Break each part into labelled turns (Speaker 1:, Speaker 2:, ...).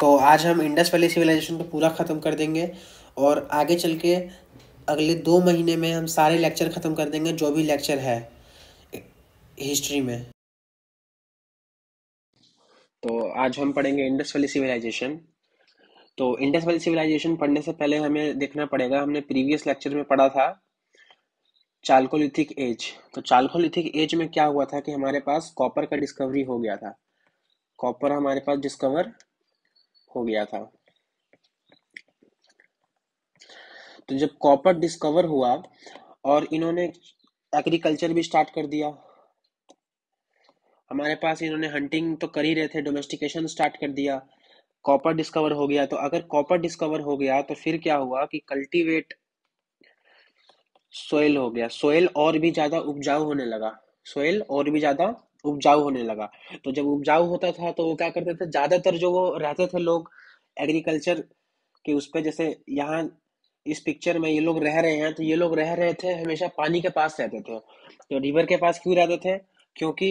Speaker 1: तो आज हम इंडस वैली सिविलाइजेशन को पूरा ख़त्म कर देंगे और आगे चल के अगले दो महीने में हम सारे लेक्चर ख़त्म कर देंगे, जो भी लेक्चर है हिस्ट्री में। तो आज हम पढ़ेंगे इंडस वैली सिविलाइजेशन। तो इंडस वैली सिविलाइजेशन पढ़ने से पहले हमें देखना पड़ेगा, हमने प्रीवियस लेक्चर में पढ़ा था चालकोलिथिक एज। तो चालकोलिथिक एज में क्या हुआ था कि हमारे पास कॉपर का डिस्कवरी हो गया था। कॉपर हमारे पास डिस्कवर हो गया था। तो जब कॉपर डिस्कवर हुआ और इन्होंने एग्रीकल्चर भी स्टार्ट कर दिया, हमारे पास इन्होंने हंटिंग तो कर ही रहे थे डोमेस्टिकेशन स्टार्ट कर दिया कॉपर डिस्कवर हो गया। तो अगर कॉपर डिस्कवर हो गया तो फिर क्या हुआ कि कल्टीवेट सोयल हो गया। सोयल और भी ज़्यादा उपजाऊ होने लगा। सोयल और भी ज़्यादा उपजाऊ होने लगा। तो जब उपजाऊ होता था तो वो क्या करते थे? ज़्यादातर जो वो रहते थे लोग एग्रीकल्चर के उस पर जैसे यहाँ इस पिक्चर में ये लोग रह रहे हैं तो ये लोग रह रहे थे, हमेशा पानी के पास रहते थे। तो रिवर के पास क्यों रहते थे? क्योंकि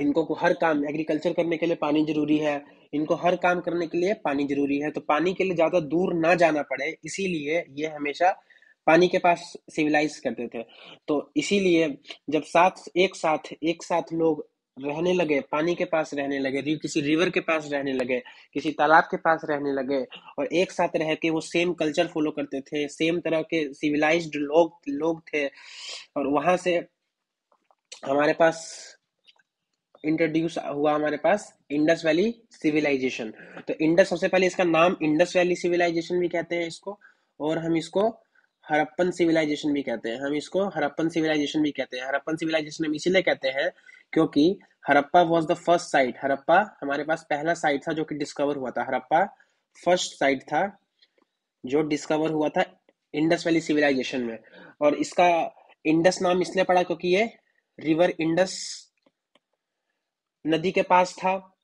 Speaker 1: इनको को हर काम एग्रीकल्चर करने के लिए पानी ज़रूरी है। इनको हर काम करने के लिए पानी ज़रूरी है। तो पानी के लिए ज़्यादा दूर ना जाना पड़े। इसीलिए ये हमेशा पानी के पास सिविलाइज करते थे। तो इसीलिए जब साथ एक साथ एक साथ लोग रहने लगे, पानी के पास रहने लगे किसी रिवर के पास रहने लगे, किसी तालाब के पास रहने लगे और एक साथ रह के वो सेम कल्चर फॉलो करते थे सेम तरह के सिविलाइज्ड लोग लोग थे और वहाँ से हमारे पास इंट्रोड्यूस हुआ हमारे पास इंडस वैली सिविलाइजेशन तो इंडस सबसे पहले इसका नाम इंडस वैली सिविलाइजेशन भी कहते हैं इसको और हम इसको हरप्पन सिविलाइजेशन भी कहते हैं। हम इसको हरप्पन सिविलाइजेशन भी कहते हैं। हरप्पन सिविलाइजेशन हम इसीलिए कहते हैं क्योंकि Harappa was the first site Harappa हमारे पास पहला साइट था जो कि डिस्कवर हुआ था। हरप्पा फ़र्स्ट साइट था जो डिस्कवर हुआ था इंडस वैली सिविलाइजेशन में। और इसका इंडस नाम इसलिए पड़ा क्योंकि ये रिवर इंडस नदी के पास था।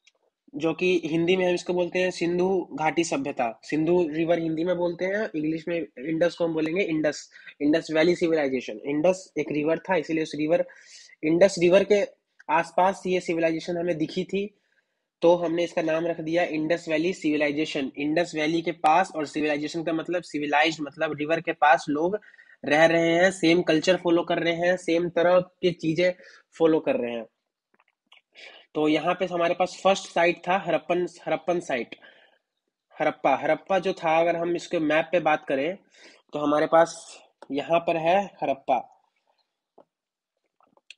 Speaker 1: जो कि हिंदी में हम इसको बोलते हैं सिंधु घाटी सभ्यता। सिंधु रिवर हिंदी में बोलते हैं, इंग्लिश में इंडस को हम बोलेंगे Indus. Indus valley civilisation. Indus एक रिवर था, इसीलिए उस रिवर, इंडस रिवर के आसपास ये सिविलाइजेशन हमें दिखी थी तो हमने इसका नाम रख दिया Indus valley civilisation. Indus valley के पास और सिविलाइजेशन का मतलब सिविलाइज मतलब रिवर के पास लोग रह रहे हैं, सेम कल्चर फॉलो कर रहे हैं, सेम तरह की चीज़ें फॉलो कर रहे हैं। तो यहाँ पे हमारे पास फ़र्स्ट साइट था, हरप्पन हरप्पन साइट हरप्पा हरप्पा जो था, अगर हम इसके मैप पे बात करें तो हमारे पास यहाँ पर है हरप्पा.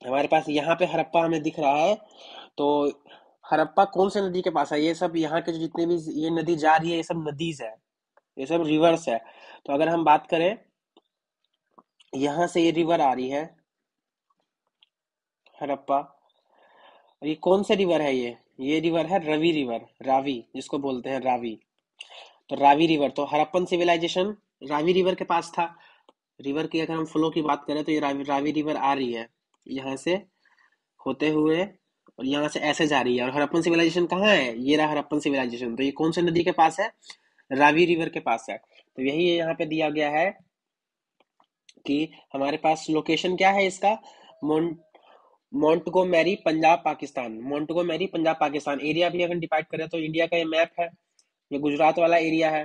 Speaker 1: हमारे पास यहाँ पे हरप्पा हमें दिख रहा है. तो हरप्पा कौन से नदी के पास है? ये सब यहाँ के जो जितने भी, ये नदी जा रही है, ये सब नदीज है. ये सब रिवर्स है. तो अगर हम बात करें, यहाँ से ये रिवर आ रही है हरप्पा. ये कौन सा रिवर है ये? ये रिवर है रवि रिवर रावी जिसको बोलते हैं रावी तो रावी रिवर तो हरप्पन सिविलाइजेशन रावी रिवर के पास था. रिवर की अगर हम फ्लो की बात करें तो ये रावी, रावी रिवर आ रही है. यहाँ से होते हुए और यहाँ से ऐसे जा रही है. और हरप्पन सिविलाइजेशन कहाँ है? ये रहा हरप्पन सिविलाइजेशन तो ये कौन से नदी के पास है? रावी रिवर के पास है. तो यही यहाँ पे दिया गया है कि हमारे पास लोकेशन क्या है इसका? Mont Montgomery Punjab, Pakistan. Montgomery Punjab, Pakistan. Area भी अगर डिवाइड करें तो इंडिया का ये मैप है। ये गुजरात वाला एरिया है।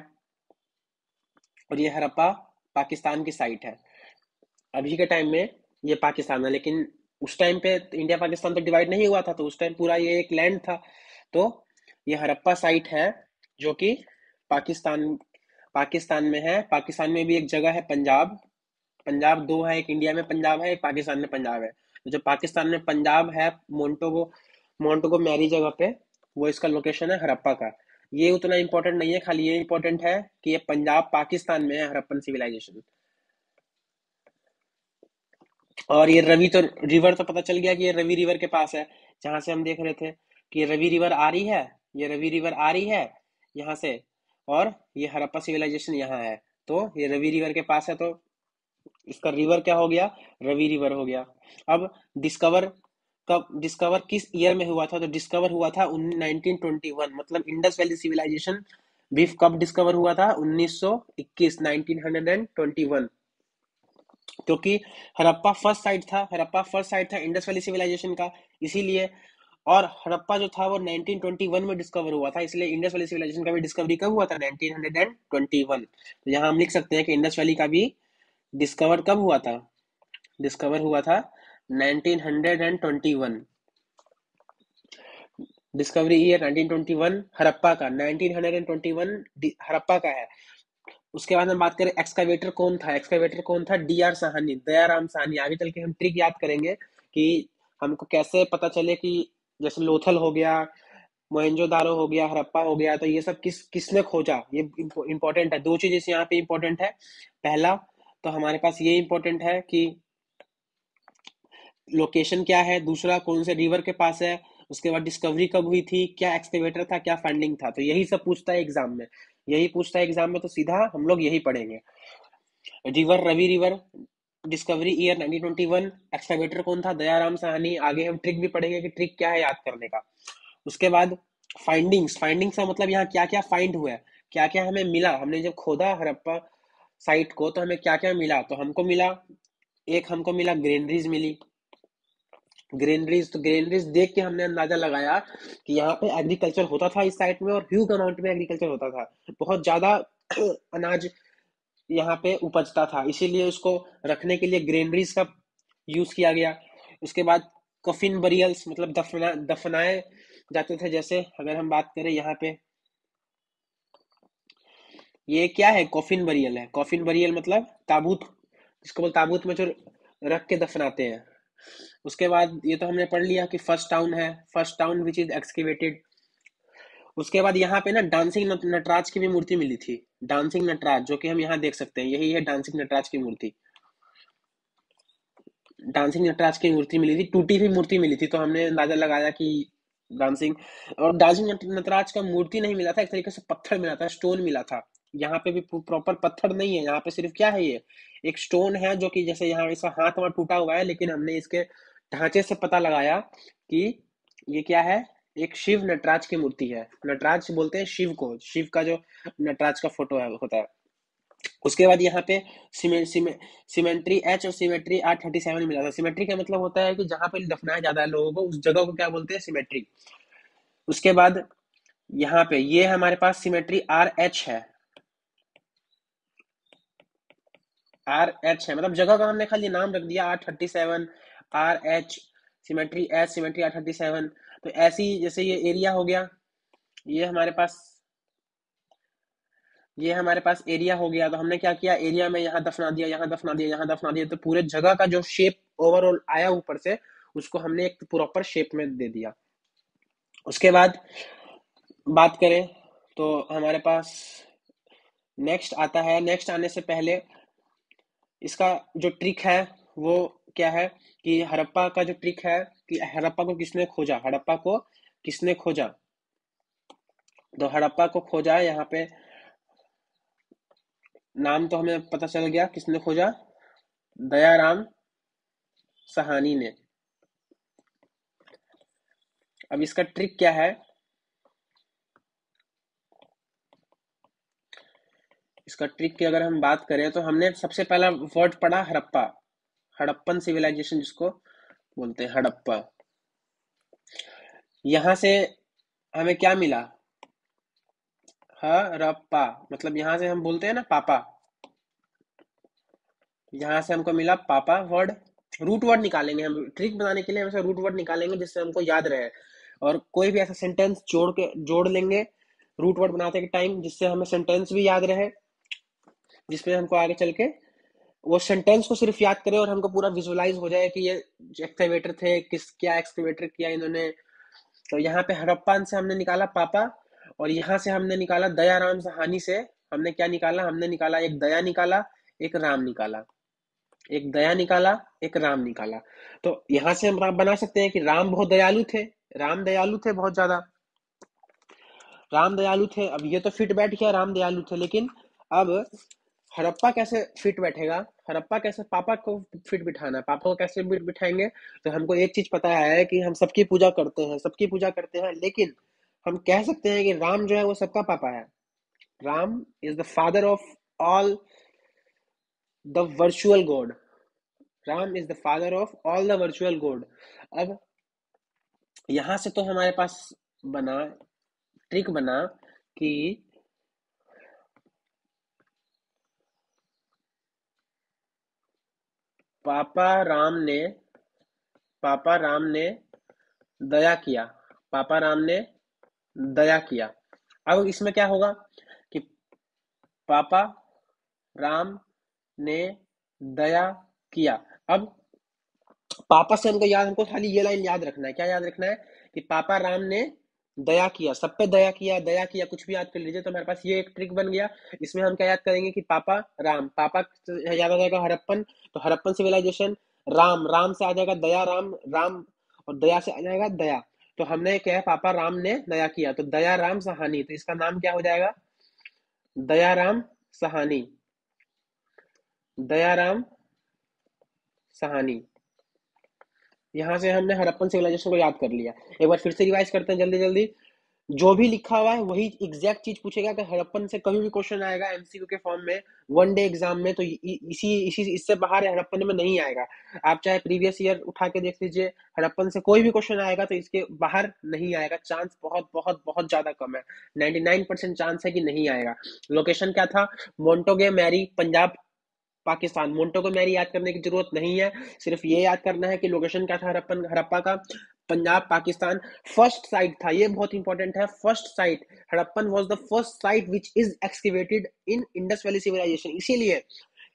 Speaker 1: और ये हरप्पा, पाकिस्तान की साइट है। अभी के टाइम में ये पाकिस्तान है, लेकिन उस टाइम पे इंडिया पाकिस्तान तो डिवाइड नहीं हुआ था तो उस टाइम पूरा ये एक लैंड था। तो ये हरप्पा साइट है, जो कि पाकिस्तान पाकिस्तान में है। पाकिस्तान में भी एक जगह है पंजाब। पंजाब दो है, एक इंडिया में पंजाब है, एक पाकिस्तान में पंजाब है। जो पाकिस्तान में पंजाब है मोन्टोगो मोन्टोगो मैरी जगह पे, वो इसका लोकेशन है हरप्पा का। ये उतना इंपॉर्टेंट नहीं है, खाली ये इंपॉर्टेंट है कि ये पंजाब पाकिस्तान में है हरप्पन सिविलाइजेशन और ये रवि तो रिवर तो पता चल गया कि ये रवि रिवर के पास है, जहाँ से हम देख रहे थे कि ये रवि रिवर आ रही है, ये रवि रिवर आ रही है, यहाँ से, और ये हरप्पा सिविलाइजेशन यहाँ है। तो ये रवि रिवर के पास है तो इसका रिवर क्या हो गया? रवि रिवर हो गया। अब डिस्कवर कब डिस्कवर किस ईयर में हुआ था? तो डिस्कवर हुआ था 1921 मतलब इंडस वैली सिविलाइजेशन भी कब डिस्कवर हुआ था? 1921 1921 क्योंकि हरप्पा फ़र्स्ट साइट था, हरप्पा फ़र्स्ट साइट था इंडस वैली सिविलाइजेशन का, इसीलिए और हड़प्पा जो था वो 1921 में डिस्कवर हुआ था, इसलिए इंडस वैली सिविलाइजेशन का भी डिस्कवरी कब हुआ था? 1921 तो यहाँ हम लिख सकते हैं कि इंडस वैली का भी डिस्कवर कब हुआ था? डिस्कवर हुआ था 1921 डिस्कवरी ईयर 1921 हड़प्पा का। 1921 हड़प्पा का है। उसके बाद हम बात करें एक्सकावेटर कौन था? एक्सकावेटर कौन था? D R Sahni, Dayaram Sahni. आगे चल के हम ट्रिक याद करेंगे कि हमको कैसे पता चले कि जैसे लोथल हो गया मोहनजोदारो हो गया, हरप्पा हो गया तो ये सब किस किसने खोजा? ये इंपॉर्टेंट है। दो चीज़ यहाँ पे इंपॉर्टेंट है। पहला तो हमारे पास ये इंपॉर्टेंट है कि लोकेशन क्या है, दूसरा कौन से रिवर के पास है, उसके बाद डिस्कवरी कब हुई थी, क्या एक्सकेवेटर था, क्या फाइंडिंग था तो यही सब पूछता है एग्ज़ाम में। यही पूछता है एग्ज़ाम में तो सीधा हम लोग यही पढ़ेंगे। River Ravi river discovery year 1921 excavator कौन था, दयाराम साहनी, आगे हम ट्रिक भी पढ़ेंगे कि ट्रिक क्या है याद करने का। उसके बाद फाइंडिंग्स फाइंडिंग्स का मतलब यहाँ क्या क्या फाइंड हुआ है क्या क्या हमें मिला, हमने जब खोदा, हरप्पा साइट को तो हमें क्या क्या मिला? तो हमको मिला, एक हमको मिला ग्रेनरीज मिली। ग्रेनरीज तो ग्रेनरीज देख के हमने अंदाज़ा लगाया कि यहाँ पे एग्रीकल्चर होता था इस साइट में और ह्यूज अमाउंट में एग्रीकल्चर होता था। बहुत ज़्यादा अनाज यहाँ पे उपजता था, इसीलिए उसको रखने के लिए ग्रेनरीज का यूज़ किया गया। उसके बाद कफिन बरियल्स मतलब दफना, दफनाए जाते थे, जैसे अगर हम बात करें यहाँ पे ये क्या है? कॉफिन बरियल है। कॉफिन बरियल मतलब ताबूत। जिसको बोल ताबूत में जो रख के दफनाते हैं। उसके बाद ये तो हमने पढ़ लिया कि फ़र्स्ट टाउन है। First town which is excavated उसके बाद यहाँ पे ना डांसिंग नटराज की भी मूर्ति मिली थी। डांसिंग नटराज जो कि हम यहाँ देख सकते हैं। यही है डांसिंग नटराज की मूर्ति। डांसिंग नटराज की मूर्ति मिली थी। टूटी हुई मूर्ति मिली थी। तो हमने अंदाज़ा लगाया कि डांसिंग और डांसिंग नटराज का मूर्ति नहीं मिला था। एक तरीके से पत्थर मिला था स्टोन मिला था। यहाँ पे भी प्रॉपर पत्थर नहीं है, यहाँ पे सिर्फ़ क्या है ये? एक स्टोन है जो कि जैसे यहाँ इसका हाथ वहाँ टूटा हुआ है, लेकिन हमने इसके ढांचे से पता लगाया कि ये क्या है? एक शिव नटराज की मूर्ति है। नटराज बोलते हैं शिव को, शिव का जो नटराज का फ़ोटो है, होता है। उसके बाद यहाँ पे सिमेंट्री एच और सिमेट्री आर थर्टी सेवन मिला था। सिमेट्री का मतलब होता है कि जहाँ पे दफनाया जाता है लोगों को, उस जगह को क्या बोलते हैं? सिमेट्री उसके बाद यहाँ पे ये हमारे पास सीमेट्री आर एच है। आर एच है। मतलब जगह का हमने खाली नाम रख दिया, R thirty seven, R H cemetery H cemetery, R thirty seven. तो ऐसी जैसे ये एरिया हो गया, ये हमारे पास, ये हमारे पास एरिया हो गया। तो हमने क्या किया? एरिया में यहाँ दफना दिया, यहाँ दफना दिया, यहाँ दफना दिया। तो पूरे जगह का जो शेप ओवरऑल आया ऊपर से, उसको हमने एक प्रॉपर शेप में दे दिया। उसके बाद बात करें तो हमारे पास नेक्स्ट आता है। नेक्स्ट आने से पहले इसका जो ट्रिक है, वो क्या है कि हड़प्पा का जो ट्रिक है कि हड़प्पा को किसने खोजा? हड़प्पा को किसने खोजा? तो हड़प्पा को खोजा, यहाँ पे नाम तो हमें पता चल गया, किसने खोजा? दयाराम सहानी ने। अब इसका ट्रिक क्या है? इसका ट्रिक की अगर हम बात करें तो हमने सबसे पहला वर्ड पढ़ा हड़प्पा। हड़प्पन सिविलाइजेशन जिसको बोलते हैं, हड़प्पा। यहाँ से हमें क्या मिला? हड़प्पा। मतलब यहाँ से हम बोलते हैं ना पापा। यहाँ से हमको मिला पापा वर्ड रूट वर्ड निकालेंगे हम। ट्रिक बनाने के लिए हमेशा रूट वर्ड निकालेंगे जिससे हमको याद रहे। और कोई भी ऐसा सेंटेंस जोड़ के जोड़ लेंगे रूट वर्ड बनाते के टाइम जिससे हमें सेंटेंस भी याद रहे। जिसमें हमको आगे चल के वो सेंटेंस को सिर्फ़ याद करें और हमको पूरा विजुअलाइज हो जाए कि ये एक्सकेवेटर थे, किस, क्या एक्सकेवेटर किया इन्होंने। तो यहाँ पे हड़प्पा से हमने निकाला पापा और यहाँ से हमने निकाला दयाराम सहानी से। हमने क्या निकाला? हमने निकाला एक दया निकाला, एक राम निकाला। एक दया निकाला, एक राम निकाला। तो यहाँ से हम बना सकते हैं कि राम बहुत दयालु थे। राम दयालु थे बहुत ज़्यादा। राम दयालु थे। अब ये तो फिट बैठ गया, राम दयालु थे। लेकिन अब हड़प्पा कैसे फिट बैठेगा? हड़प्पा कैसे पापा को फिट बिठाना है? पापा को कैसे फिट बिठाएँगे? तो हमको एक चीज़ पता है कि हम सबकी पूजा करते हैं, सबकी पूजा करते हैं, लेकिन हम कह सकते हैं कि राम जो है वो सबका पापा है। Ram is the father of all the virtual god Ram is the father of all the virtual god अब यहाँ से तो हमारे पास बना ट्रिक बना कि पापा राम ने, पापा राम ने दया किया। पापा राम ने दया किया। अब इसमें क्या होगा कि पापा राम ने दया किया। अब पापा से हमको याद, हमको खाली ये लाइन याद रखना है। क्या याद रखना है कि पापा राम ने दया किया, सब पे दया किया दया किया, कुछ भी याद कर लीजिए तो हमारे पास ये एक ट्रिक बन गया। इसमें हम क्या याद करेंगे कि पापा राम, पापा याद आ जाएगा हरप्पन तो हरप्पन सिविलाइजेशन राम राम से आ जाएगा दया, राम राम, और दया से आ जाएगा दया। तो हमने क्या है, पापा राम ने दया किया तो दया, राम, सहानी तो इसका नाम क्या हो जाएगा? दया, राम, सहानी। दया, राम, सहानी। यहाँ से हमने हरप्पन सिविलाइजेशन को याद कर लिया। एक बार फिर से रिवाइज करते हैं जल्दी जल्दी जो भी लिखा हुआ है, वही एग्जैक्ट चीज़ पूछेगा कि हड़प्पन से कभी भी क्वेश्चन आएगा एमसीक्यू के फॉर्म में वन डे एग्ज़ाम में तो इसी इसी, इससे बाहर हड़प्पन में नहीं आएगा। आप चाहे प्रीवियस ईयर उठा के देख लीजिए हड़प्पन से कोई भी क्वेश्चन आएगा तो इसके बाहर नहीं आएगा। चांस बहुत बहुत बहुत ज़्यादा कम है। 99 परसेंट चांस है कि नहीं आएगा। लोकेशन क्या था? Montgomery Punjab Pakistan. मोन्टो को मैरी याद करने की ज़रूरत नहीं है। सिर्फ़ ये याद करना है कि लोकेशन क्या था हरप्पन, हरप्पा का। पंजाब, पाकिस्तान फ़र्स्ट साइट था। ये बहुत इंपॉर्टेंट है। First site Harappan was the first site which is excavated in Indus valley civilisation इसीलिए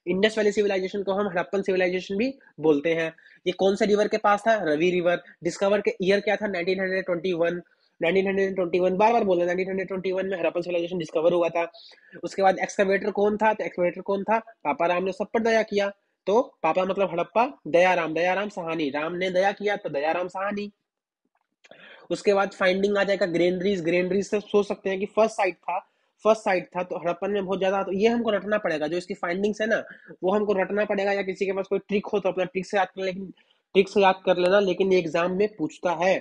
Speaker 1: इंडस वैली सिविलाइजेशन को हम हड़प्पन सिविलाइजेशन भी बोलते हैं। ये कौन सा रिवर के पास था? रवि रिवर डिस्कवर के ईयर क्या था? 1921 1921 बार बार बोल रहे 1921 में हड़प्पन सिविलाइजेशन डिस्कवर हुआ था। उसके बाद एक्सकवेटर कौन था? तो एक्सकवेटर कौन था? पापा राम ने सब पर दया किया। तो पापा मतलब हड़प्पा, दयाराम। दयाराम सहानी। राम ने दया किया तो दयाराम सहानी। उसके बाद फाइंडिंग आ जाएगा ग्रेनरीज ग्रेनरीज से सोच सकते हैं कि फ़र्स्ट साइट था। फ़र्स्ट साइट था तो हड़प्पन में बहुत ज़्यादा तो ये हमको रटना पड़ेगा। जो इसकी फाइंडिंग्स है ना, वो हमको रटना पड़ेगा या किसी के पास कोई ट्रिक हो तो अपना ट्रिक से याद कर लेकिन ट्रिक से याद कर लेना, लेकिन एग्ज़ाम में पूछता है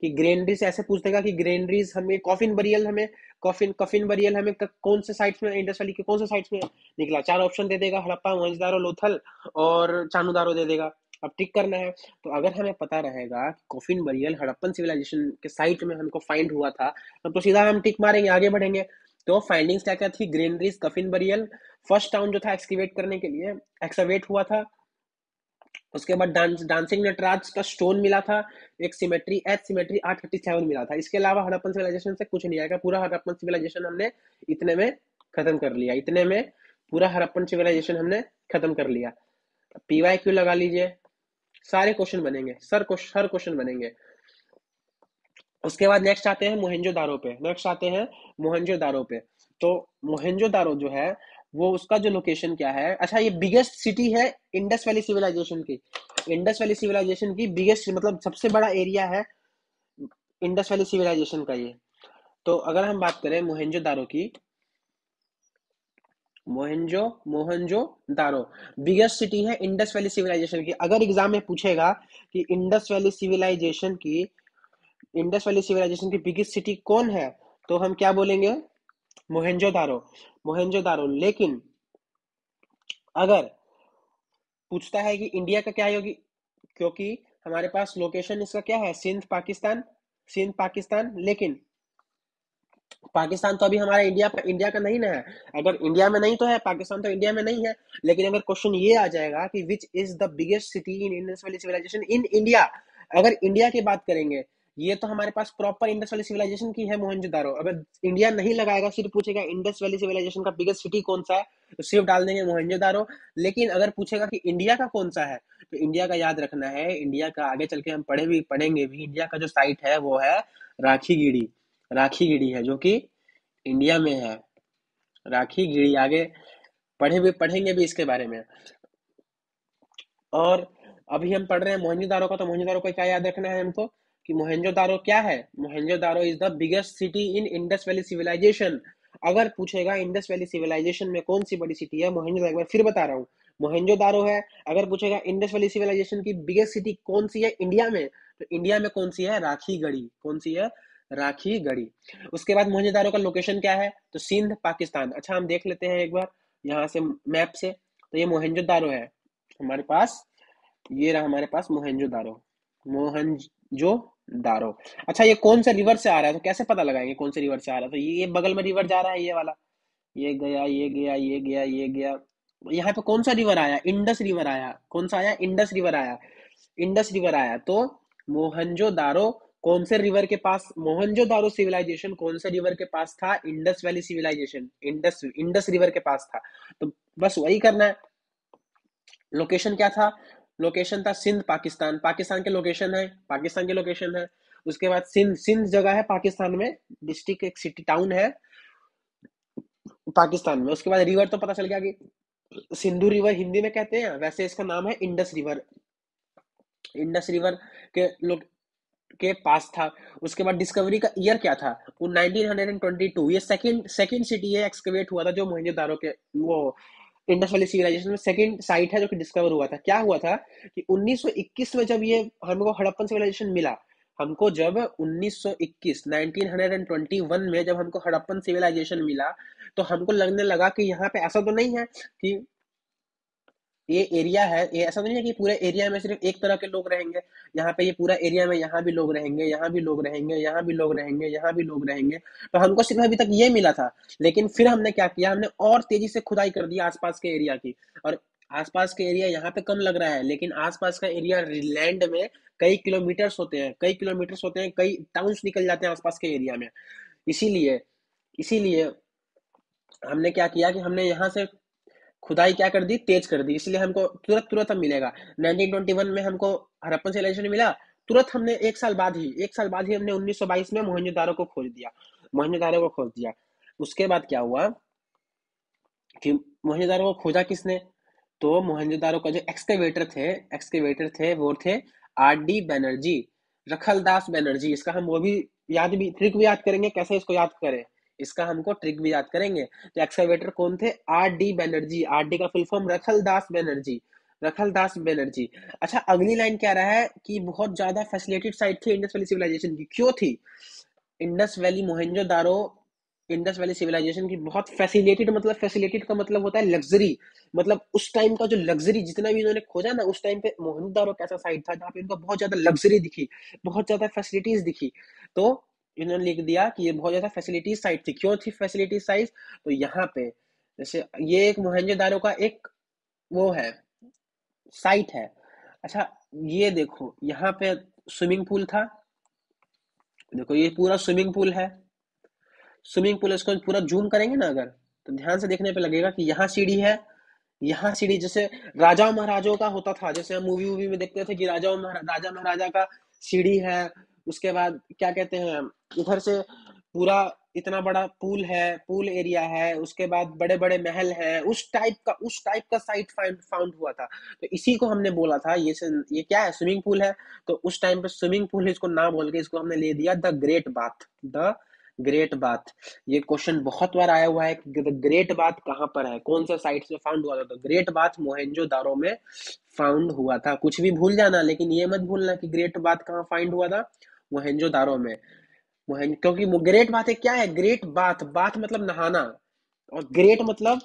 Speaker 1: कि ग्रेनरीज ऐसे पूछ देगा कि ग्रेनरीज हमें कॉफिन बरियल हमें कॉफिन कफिन बरियल हमें कौन से साइट्स में इंडस वैली के कौन से साइट्स में निकला? चार ऑप्शन दे देगा, हड़प्पा मोहनजदारो लोथल, और चानुदारो दे देगा। अब टिक करना है। तो अगर हमें पता रहेगा कि कोफिन बरियल हड़प्पन सिविलाइजेशन के साइट में हमको फाइंड हुआ था, तब तो सीधा हम टिक मारेंगे, आगे बढ़ेंगे। तो फाइंडिंग्स क्या क्या थी? Granaries coffin burial first town जो था एक्सकीवेट करने के लिए एक्सवेट हुआ था। उसके बाद डांस, डांसिंग नटराज का स्टोन मिला था, एक सिमेट्री एच सिमेट्री आठ थर्टी सेवन मिला था। इसके अलावा हड़प्पन सिविलाइजेशन से कुछ नहीं आएगा। पूरा हड़प्पन सिविलाइजेशन हमने इतने में खत्म कर लिया। इतने में पूरा हड़प्पन सिविलाइजेशन हमने खत्म कर लिया। पीवाई क्यू लगा लीजिए? सारे क्वेश्चन बनेंगे। सर क्वेश्चन हर क्वेश्चन बनेंगे। उसके बाद नेक्स्ट आते हैं मोहनजो दारो पे। नेक्स्ट आते हैं मोहनजो दारो पे। तो मोहनजो दारो जो है वो उसका जो लोकेशन क्या है? अच्छा ये बिगेस्ट सिटी है इंडस वैली सिविलाइजेशन की। इंडस वैली सिविलाइजेशन की बिगेस्ट मतलब सबसे बड़ा एरिया है इंडस वैली सिविलाइजेशन का ये। तो अगर हम बात करें मोहनजो दारो की मोहनजो मोहनजो दारो बिगेस्ट सिटी है इंडस वैली सिविलाइजेशन की। अगर एग्ज़ाम में पूछेगा कि इंडस वैली सिविलाइजेशन की इंडस वैली सिविलाइजेशन की बिगेस्ट सिटी कौन है तो हम क्या बोलेंगे? मोहनजो दारो मोहनजो दारो। लेकिन अगर पूछता है कि इंडिया का क्या होगी क्योंकि हमारे पास लोकेशन इसका क्या है? सिंध, पाकिस्तान सिंध, पाकिस्तान। लेकिन पाकिस्तान तो अभी हमारा इंडिया इंडिया का नहीं ना है। अगर इंडिया में नहीं तो है, पाकिस्तान तो इंडिया में नहीं है। लेकिन अगर क्वेश्चन ये आ जाएगा कि which is the biggest city in valley civilisation in India अगर इंडिया की बात करेंगे ये तो हमारे पास प्रॉपर इंडस वैली सिविलाइजेशन की है मोहनजोदारो अगर इंडिया नहीं लगाएगा, सिर्फ़ पूछेगा इंडस वैली सिविलाइजेशन का बिगेस्ट सिटी कौन सा है तो सिर्फ़ डाल देंगे मोहनजोदारो लेकिन अगर पूछेगा कि इंडिया का कौन सा है तो इंडिया का याद रखना है इंडिया का आगे चल के हम पढ़े भी, पढ़ेंगे भी इंडिया का जो साइट है, वो है राखी गिड़ी राखी गिड़ी है जो कि इंडिया में है। राखी गिड़ी आगे पढ़े भी, पढ़ेंगे भी इसके बारे में। और अभी हम पढ़ रहे हैं मोहनजोदारो का तो मोहनजोदारो का क्या याद रखना है हमको? कि मोहनजोदारो क्या है? Mohenjodaro is the biggest city in Indus valley civilisation अगर पूछेगा इंडस वैली सिविलाइजेशन में कौन सी बड़ी सिटी है मोहनजो एक बार फिर बता रहा हूँ। मोहनजोदारो है। अगर पूछेगा इंडस वैली सिविलाइजेशन की बिगेस्ट सिटी कौन सी है इंडिया में तो इंडिया में कौन सी है? राखी गढ़ी कौन सी है? राखी गढ़ी उसके बाद मोहनजोदारो का लोकेशन क्या है? तो सिंध, पाकिस्तान। अच्छा हम देख लेते हैं एक बार यहाँ से मैप से। तो ये मोहनजोदारो है। हमारे पास, ये रहा हमारे पास मोहनजोदारो मोहनजो दारो। अच्छा ये कौन सा रिवर से आ रहा है? तो कैसे पता लगाएँगे कौन से रिवर से आ रहा है? तो ये बगल में रिवर जा रहा है, ये वाला। ये गया ये गया ये गया ये गया। यहाँ पे कौन सा रिवर आया? इंडस रिवर आया। कौन सा आया? इंडस रिवर आया। इंडस रिवर आया। तो मोहनजो दारो, कौन से रिवर के पास, मोहनजो दारो सिविलाइजेशन कौन से रिवर के पास था? Indus valley civilisation Indus Indus river के पास था। तो बस वही करना है। लोकेशन क्या था? लोकेशन था सिंध, पाकिस्तान। पाकिस्तान के लोकेशन है, पाकिस्तान के लोकेशन है। उसके बाद सिंध सिंध जगह है पाकिस्तान में डिस्ट्रिक्ट एक सिटी टाउन है पाकिस्तान में। उसके बाद रिवर तो पता चल गया कि सिंधु रिवर हिंदी में कहते हैं, वैसे इसका नाम है इंडस रिवर इंडस रिवर के लोग, के पास था। उसके बाद डिस्कवरी का ईयर क्या था? वो 1922 ये सेकंड सेकंड सिटी है एक्सकवेट हुआ था जो मोहनजोदारो के, वो इंडस वैली सिविलाइजेशन में सेकंड साइट है जो कि डिस्कवर हुआ था। क्या हुआ था कि 1921 में जब ये हमको हड़प्पन सिविलाइजेशन मिला, हमको जब 1921 1921 में जब हमको हड़प्पन सिविलाइजेशन मिला तो हमको लगने लगा कि यहाँ पे ऐसा तो नहीं है कि ये एरिया है। ये ऐसा नहीं है कि पूरे एरिया में सिर्फ़ एक तरह के लोग रहेंगे। यहाँ पे ये पूरा एरिया में यहाँ भी लोग रहेंगे, यहाँ भी लोग रहेंगे, यहाँ भी लोग रहेंगे, यहाँ भी लोग रहेंगे। तो हमको सिर्फ़ अभी तक ये मिला था। लेकिन फिर हमने क्या किया? हमने और तेज़ी से खुदाई कर दी आसपास के एरिया की। और आसपास के एरिया यहाँ पे कम लग रहा है, लेकिन आसपास का एरिया लैंड में कई किलोमीटर्स होते हैं, कई किलोमीटर्स होते हैं, कई टाउन्स निकल जाते हैं आसपास के एरिया में। इसीलिए इसीलिए हमने क्या किया कि हमने यहाँ से खुदाई क्या कर दी? तेज कर दी। इसलिए हमको तुरंत तुरंत हम मिलेगा। 1921 में हमको हरप्पन सिविलाइजेशन मिला। तुरंत हमने एक साल बाद ही, एक साल बाद ही हमने 1922 में मोहनजोदारो को खोज दिया। मोहनजोदारो को खोज दिया। उसके बाद क्या हुआ कि मोहनजोदारो को खोजा किसने? तो मोहनजोदारो का जो एक्सकेवेटर थे एक्सकेवेटर थे, वो थे आर डी बैनर्जी, रखलदास बैनर्जी। इसका हम वो भी याद भी ट्रिक भी याद करेंगे, कैसे इसको याद करें? इसका हमको ट्रिक भी याद करेंगे। तो एक्सकवेटर कौन थे? R D Banerjee. R D का फुल फॉर्म रखल दास बैनर्जी। रखल दास बैनर्जी। अच्छा अगली लाइन क्या रहा है? कि बहुत ज़्यादा फैसिलिटेड साइट थी इंडस वैली सिविलाइजेशन की। क्यों थी? Indus valley Mohenjodaro Indus valley civilization की बहुत फैसिलिटेड मतलब फैसिलिटेड का मतलब होता है लग्जरी मतलब उस टाइम का जो लग्जरी जितना भी इन्होंने खोजा ना, उस टाइम पे मोहनजोदारो कैसा साइट था, जहाँ पे इनको बहुत ज़्यादा लग्जरी दिखी, बहुत ज़्यादा फैसिलिटीज़ दिखी। तो इन्होंने लिख दिया कि ये बहुत ज़्यादा फैसिलिटी साइट थी। क्यों थी फैसिलिटी साइज़ तो यहाँ पे, जैसे ये एक मोहनजोदारो का एक वो है साइट है। अच्छा ये देखो, यहाँ पे स्विमिंग पूल था। देखो, ये पूरा स्विमिंग पूल है। स्विमिंग पूल इसको पूरा जूम करेंगे ना अगर तो ध्यान से देखने पे लगेगा कि यहाँ सीढ़ी है। यहाँ सीढ़ी जैसे राजा महाराजों का होता था, जैसे हम मूवी वूवी में देखते थे कि राजा राजा महाराजा का सीढ़ी है उसके बाद क्या कहते हैं, उधर से पूरा इतना बड़ा पूल है, पूल एरिया है, उसके बाद बड़े बड़े महल हैं, उस टाइप का, उस टाइप का साइट फाउंड हुआ था। तो इसी को हमने बोला था, ये ये क्या है स्विमिंग पूल है? तो उस टाइम पे स्विमिंग पूल इसको ना बोल के इसको हमने ले दिया the great bath the great bath ये क्वेश्चन बहुत बार आया हुआ है कि द ग्रेट बाथ कहाँ पर है? कौन सा साइट से फाउंड हुआ था? तो ग्रेट बाथ मोहनजो दारो में फाउंड हुआ था। कुछ भी भूल जाना, लेकिन ये मत भूलना कि ग्रेट बाथ कहाँ फाइंड हुआ था। मोहनजो दारो में। मोहन क्योंकि ग्रेट बात है, क्या है? ग्रेट बात बात मतलब नहाना। और ग्रेट मतलब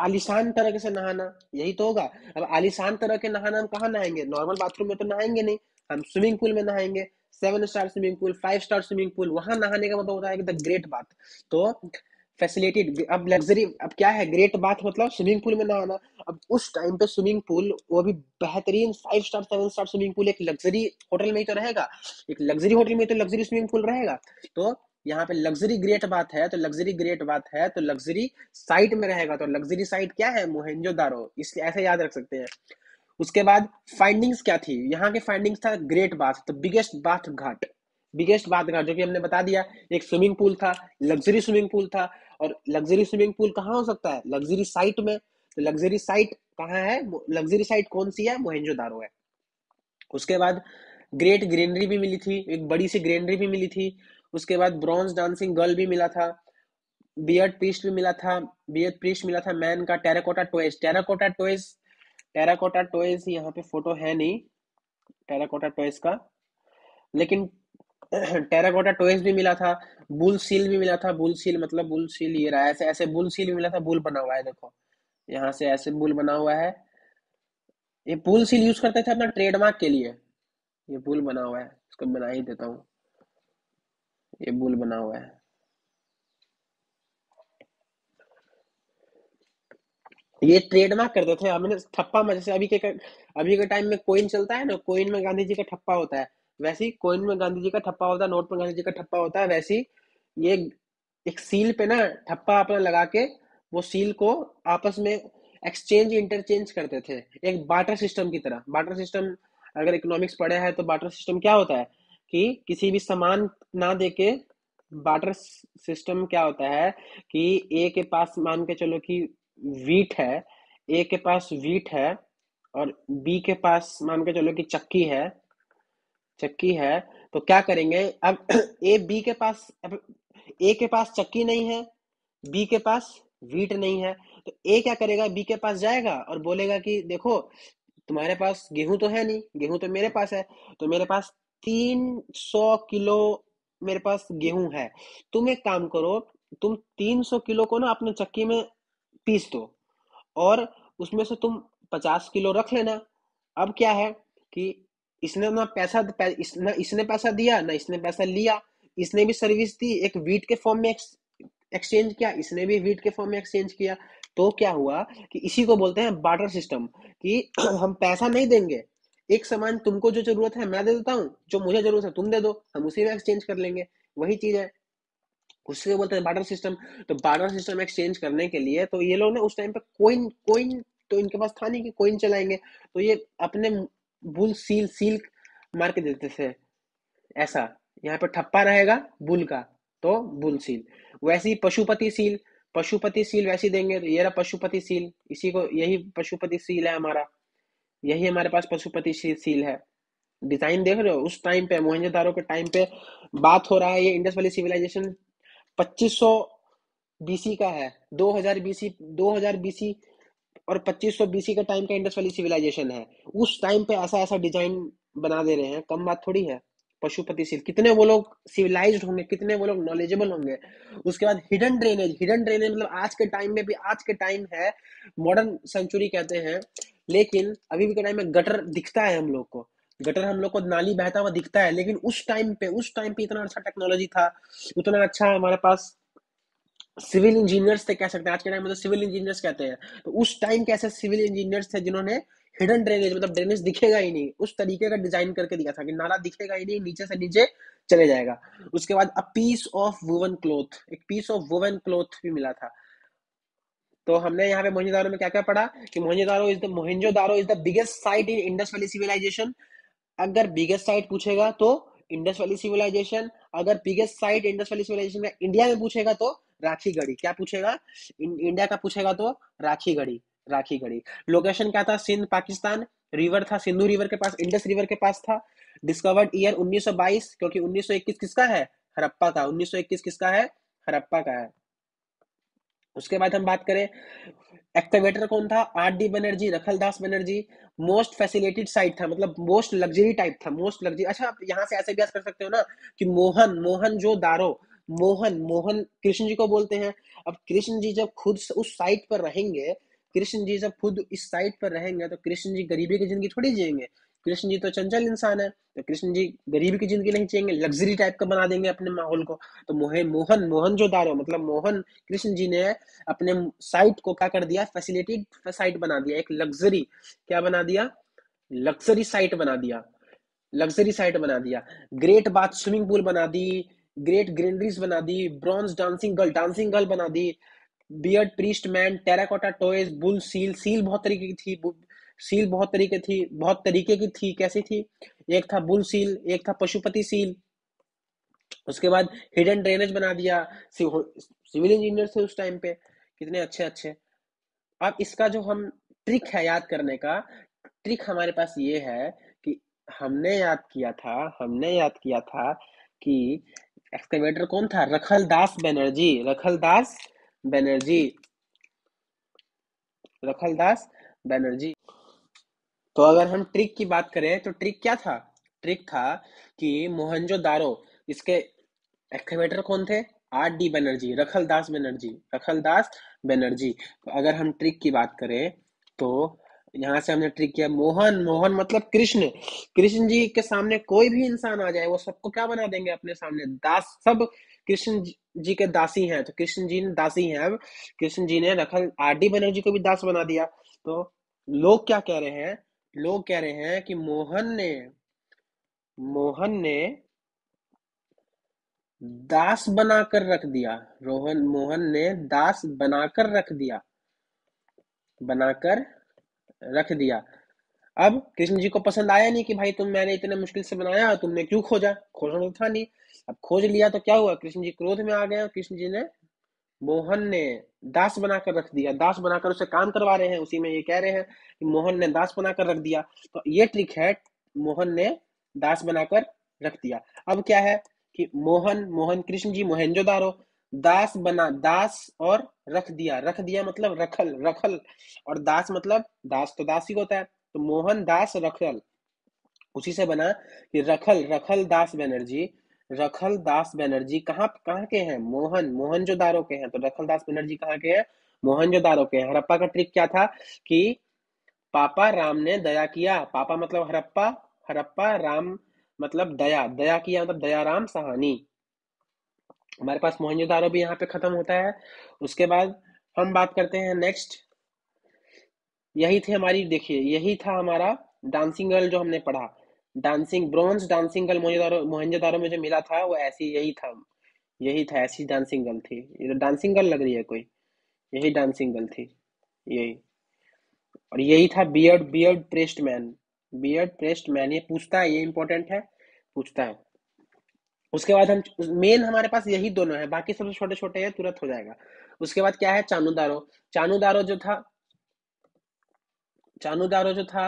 Speaker 1: आलिशान तरह से नहाना। यही तो होगा। अब आलिशान तरह के नहाना हम कहाँ नहाएँगे? नॉर्मल बाथरूम में तो नहाएँगे नहीं। हम स्विमिंग पूल में नहाएँगे। Seven star swimming pool five star swimming pool वहाँ नहाने का मतलब होता है द ग्रेट बात। तो फैसिलिटेड अब लग्जरी अब क्या है? ग्रेट बाथ मतलब स्विमिंग पूल में ना आना। अब उस टाइम पे स्विमिंग पूल वो भी बेहतरीन five star seven star swimming pool एक लग्जरी होटल में ही तो रहेगा। एक लग्जरी होटल में तो लग्जरी स्विमिंग पूल रहेगा। तो यहाँ पे लग्जरी ग्रेट बात है तो लग्जरी ग्रेट बात है तो लग्जरी साइट में रहेगा। तो लग्जरी साइट क्या है? मोहनजो दारो इसलिए ऐसे याद रख सकते हैं। उसके बाद फाइंडिंग्स क्या थी? यहाँ के फाइंडिंग्स था ग्रेट बाथ तो biggest bath ghat. Biggest bath ghat, जो कि हमने बता दिया, एक स्विमिंग पूल था लग्जरी स्विमिंग पूल था। और लग्जरी स्विमिंग पूल कहाँ हो सकता है? लग्जरी साइट में। तो लग्जरी साइट कहाँ है? लग्जरी साइट कौन सी है? मोहनजो दारो है। उसके बाद ग्रेट ग्रीनरी भी मिली थी। एक बड़ी सी ग्रीनरी भी मिली थी। उसके बाद ब्रॉन्ज डांसिंग गर्ल भी मिला था। बियर्ड प्रीस्ट भी मिला था। बियर्ड प्रीस्ट मिला था। मैन का terracotta toys terracotta toys terracotta toys यहाँ पे फ़ोटो है नहीं। टेराकोटा टॉयज का। लेकिन टेराकोटा टॉयज भी मिला था, बुल सील भी मिला था, बुल सील मतलब बुल सील ये रहा, ऐसे ऐसे बुल सील भी मिला था, बुल बना हुआ है, देखो। यहाँ से ऐसे बुल बना हुआ है। ये बुल सील यूज़ करते थे अपना ट्रेडमार्क के लिए। ये बुल बना हुआ है, इसको बना ही देता हूँ। ये बुल बना हुआ है। ये ट्रेडमार्क करते थे, हमने ठप्पा में जैसे अभी के अभी के टाइम में कोइन चलता है ना कोइन में गांधी जी का ठप्पा होता है। वैसे ही कोइन में गांधी जी का ठप्पा होता है, नोट में गांधी जी का ठप्पा होता है, वैसे ही ये एक सील पे ना ठप्पा अपना लगा के वो सील को आपस में एक्सचेंज इंटरचेंज करते थे, एक बाटर सिस्टम की तरह। बाटर सिस्टम अगर इकोनॉमिक्स पढ़े है तो बाटर सिस्टम क्या होता है कि किसी भी सामान ना देके बाटर सिस्टम क्या होता है कि ए के पास मान के चलो कि वीट है ए के पास वीट है और बी के पास मान के चलो कि चक्की है चक्की है तो क्या करेंगे? अब ए, बी के पास, अब ए के पास चक्की नहीं है, बी के पास वीट नहीं है तो ए क्या करेगा? बी के पास जाएगा और बोलेगा कि देखो, तुम्हारे पास गेहूँ तो है नहीं, गेहूँ तो मेरे पास है तो मेरे पास तीन सौ किलो मेरे पास गेहूँ है। तुम एक काम करो, तुम तीन सौ किलो को ना अपने चक्की में पीस दो और उसमें से तुम पचास किलो रख लेना। अब क्या है कि इसने ना पैसा ना इसने पैसा दिया, ना इसने पैसा लिया, इसने भी सर्विस दी, एक वीट के फॉर्म में एक्सचेंज किया, इसने भी वीट के फॉर्म में एक्सचेंज किया। तो क्या हुआ कि इसी को बोलते हैं बार्टर सिस्टम कि हम पैसा नहीं देंगे। एक सामान तुमको जो ज़रूरत है, मैं दे देता हूँ, जो मुझे ज़रूरत है, तुम दे दो, हम उसी में एक्सचेंज कर लेंगे। वही चीज़ है। उससे बोलते हैं बार्टर सिस्टम तो बार्टर सिस्टम एक्सचेंज करने के लिए तो ये लोग ने उस टाइम पे कोइन कोइन तो इनके पास था नहीं कि कोइन चलाएँगे। तो ये अपने बुल सील सील मार के देते थे। ऐसा। यहाँ पे ठप्पा रहेगा बुल का तो बुल सील। वैसे ही पशुपति सील पशुपति सील वैसी देंगे तो ये रहा पशुपति सील। इसी को, यही पशुपति सील है हमारा। यही हमारे पास पशुपति सील है। डिज़ाइन देख रहे हो? उस टाइम पे, मोहनजोदारो के टाइम पे बात हो रहा है ये इंडस वैली सिविलाइजेशन 2500 बीसी का है। 2000 बीसी 2000 बीसी और 2500 बीसी का टाइम का इंडस वैली सिविलाइजेशन है। उस टाइम पे ऐसा ऐसा डिज़ाइन बना दे रहे हैं। कम बात थोड़ी है। पशुपति सील। कितने वो लोग सिविलाइज्ड होंगे, कितने वो लोग नॉलेजेबल होंगे। उसके बाद हिडन ड्रेनेज हिडन ड्रेनेज मतलब आज के टाइम में भी आज के टाइम है मॉडर्न सेंचुरी कहते हैं। लेकिन अभी भी के टाइम में गटर दिखता है हम लोग को। गटर हम लोग को नाली बहता हुआ दिखता है। लेकिन उस टाइम पे उस टाइम पे इतना अच्छा टेक्नोलॉजी था। उतना अच्छा हमारे पास सिविल इंजीनियर्स थे, कह सकते हैं। आज के टाइम में तो सिविल इंजीनियर्स कहते हैं। तो उस टाइम के ऐसे सिविल इंजीनियर्स थे जिन्होंने हिडन ड्रेनेज मतलब ड्रेनेज दिखेगा ही नहीं। उस तरीके का डिज़ाइन करके दिया था कि नाला दिखेगा ही नहीं, नीचे से नीचे चले जाएगा। उसके बाद a piece of woven cloth एक पीस ऑफ़ वुवन क्लोथ भी मिला था। तो हमने यहाँ पे मोहनजोदारो में क्या क्या पढ़ा कि Mohenjodaro is the Mohenjodaro is the biggest site in Indus valley civilisation अगर बिगेस्ट साइट पूछेगा तो इंडस वैली सिविलाइजेशन अगर biggest site Indus valley civilisation India में पूछेगा तो राखी गढ़ी क्या पूछेगा? इंडिया का पूछेगा तो राखी गढ़ी राखी गढ़ी लोकेशन क्या था? सिंध, पाकिस्तान। रिवर था, सिंधु रिवर के पास इंडस रिवर के पास था। डिस्कवर्ड ईयर 1922 क्योंकि 1921 किसका है? हरप्पा का। 1921 किसका है? हरप्पा का है। उसके बाद हम बात करें एक्टिवेटर कौन था? R D Banerjee Rakhal Das Banerjee most facilitated site था। मतलब मोस्ट लग्जरी टाइप था मोस्ट लग्जरी अच्छा आप यहाँ से ऐसे भी कर सकते हो ना कि मोहन मोहन जो दारो मोहन मोहन कृष्ण जी को बोलते हैं। अब कृष्ण जी जब खुद उस साइट पर रहेंगे, कृष्ण जी जब खुद इस साइट पर रहेंगे तो कृष्ण जी गरीबी की ज़िंदगी थोड़ी जिएँगे। कृष्ण जी तो चंचल इंसान है तो कृष्ण जी गरीबी की ज़िंदगी नहीं जिएँगे लग्जरी टाइप का बना देंगे अपने माहौल को। तो मोहे, मोहन मोहन जो दारो मतलब मोहन कृष्ण जी ने अपने साइट को क्या कर दिया? फैसिलिटेड साइट बना दिया, एक लग्जरी क्या बना दिया? लग्जरी साइट बना दिया। लग्जरी साइट बना दिया। ग्रेट बाथ स्विमिंग पूल बना दी ग्रेट ग्रीनरीज बना दी bronze dancing girl dancing girl बना दी beard priest man terracotta toys bull seal seal बहुत तरीके की थी सील बहुत तरीके थी, बहुत तरीके की थी, कैसी थी? एक था बुल सील एक था पशुपति सील उसके बाद हिडन ड्रेनेज बना दिया सिविल इंजीनियर थे उस टाइम पे, कितने अच्छे अच्छे। अब इसका जो हम ट्रिक है याद करने का ट्रिक हमारे पास ये है कि हमने याद किया था, हमने याद किया था कि एक्सकेवेटर कौन था? रखल दास बनर्जी। रखल दास बनर्जी। रखल दास बनर्जी। तो अगर हम ट्रिक की बात करें तो ट्रिक क्या था? ट्रिक था कि मोहनजो दारो, इसके एक्सकेवेटर कौन थे? R D Banerjee, Rakhal Das Banerjee. रखल दास बनर्जी। तो अगर हम ट्रिक की बात करें तो यहाँ से हमने ट्रिक किया। मोहन मोहन मतलब कृष्ण। कृष्ण जी के सामने कोई भी इंसान आ जाए, वो सबको क्या बना देंगे अपने सामने? दास, सब कृष्ण जी के दासी हैं। तो कृष्ण जी ने दासी हैं कृष्ण जी ने रखल आर डी बनर्जी को भी दास बना दिया। तो लोग क्या कह रहे हैं? लोग कह रहे हैं कि मोहन ने मोहन ने दास बनाकर रख दिया। रोहन, मोहन ने दास बनाकर रख दिया। बनाकर रख दिया। अब कृष्ण जी को पसंद आया नहीं कि भाई तुम मैंने इतने मुश्किल से बनाया, तुमने क्यों खोजा? खोजना तो था नहीं। अब खोज लिया तो क्या हुआ? कृष्ण जी क्रोध में आ गए कृष्ण जी ने मोहन ने दास बनाकर रख दिया। दास बनाकर उसे काम करवा रहे हैं, उसी में ये कह रहे हैं कि मोहन ने दास बनाकर रख दिया। तो ये ट्रिक है, मोहन ने दास बनाकर रख दिया। अब क्या है कि मोहन मोहन कृष्ण जी मोहनजोदारो दास बना, दास और रख दिया। रख दिया मतलब रखल रखल। और दास मतलब दास तो दास ही होता है तो मोहन दास रखल। उसी से बना कि रखल रखल दास बनर्जी, रखल दास बनर्जी कहाँ कहाँ के हैं? मोहन मोहन जो दारो के हैं तो रखल दास बनर्जी कहाँ के हैं? मोहन जो दारो के हैं। हरप्पा का ट्रिक क्या था कि पापा राम ने दया किया। पापा मतलब हरप्पा हरप्पा राम मतलब दया। दया किया मतलब दया राम सहानी। हमारे पास मोहनजोदारो भी यहाँ पे खत्म होता है। उसके बाद हम बात करते हैं नेक्स्ट यही थी हमारी, देखिए, यही था हमारा डांसिंग गर्ल जो हमने पढ़ा। Dancing bronze dancing girl Mohenjodaro Mohenjodaro में जो मिला था, वो ऐसी यही था। यही था, ऐसी डांसिंग गर्ल थी। ये तो डांसिंग गर्ल लग रही है कोई। यही डांसिंग गर्ल थी। यही। और यही था beard beard priest man beard priest man ये पूछता है, ये इंपॉर्टेंट है? पूछता है। उसके बाद हम मेन हमारे पास यही दोनों है, बाकी सब छोटे छोटे हैं, तुरंत हो जाएगा। उसके बाद क्या है? चानूदारो। चानूदारो जो था, चानूदारो जो था,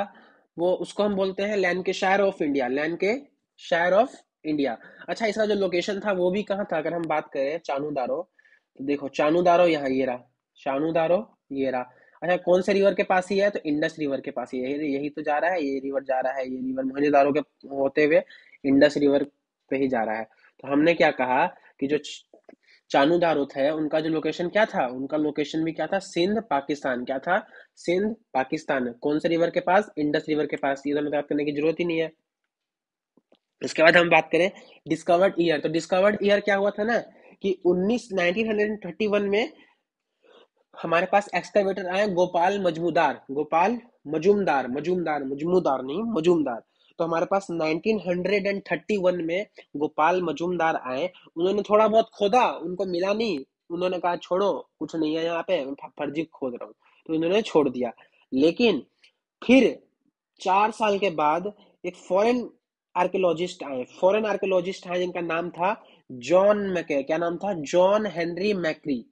Speaker 1: वो उसको हम बोलते हैं लैंड के शायर ऑफ़ इंडिया लैंड के शायर ऑफ़ इंडिया अच्छा इसका जो लोकेशन था, वो भी कहाँ था? अगर हम बात करें चानूदारो तो देखो, चानूदारो यहाँ, ये रहा। चानूदारो, ये रहा। अच्छा कौन से रिवर के पास ही है? तो इंडस रिवर के पास ही है। यही तो जा रहा है, ये रिवर जा रहा है, ये रिवर मोहनजोदारो के होते हुए इंडस रिवर पे ही जा रहा है। तो हमने क्या कहा कि जो चानूदारो थे उनका जो लोकेशन क्या था? उनका लोकेशन भी क्या था? सिंध, पाकिस्तान। क्या था? सिंध, पाकिस्तान। कौन से रिवर के पास? इंडस रिवर के पास। ये तो बात करने की ज़रूरत ही नहीं है। उसके बाद हम बात करें डिस्कवर्ड ईयर तो डिस्कवर्ड ईयर क्या हुआ था ना? कि 19 1931 में हमारे पास एक्सकैवेटर आए गोपाल मजमूदार। गोपाल मजूमदार। मजूमदार, मजमूदार नहीं, मजूमदार। तो हमारे पास 1931 में गोपाल मजूमदार आए। उन्होंने थोड़ा बहुत खोदा, उनको मिला नहीं। उन्होंने कहा, छोड़ो, कुछ नहीं है यहाँ पे फर्जी खोद रहा हूँ। तो उन्होंने छोड़ दिया। लेकिन फिर चार साल के बाद एक फॉरेन आर्कियोलॉजिस्ट आए। फॉरेन आर्कियोलॉजिस्ट आए जिनका नाम था जॉन मैके क्या नाम था? जॉन हेनरी मैक्री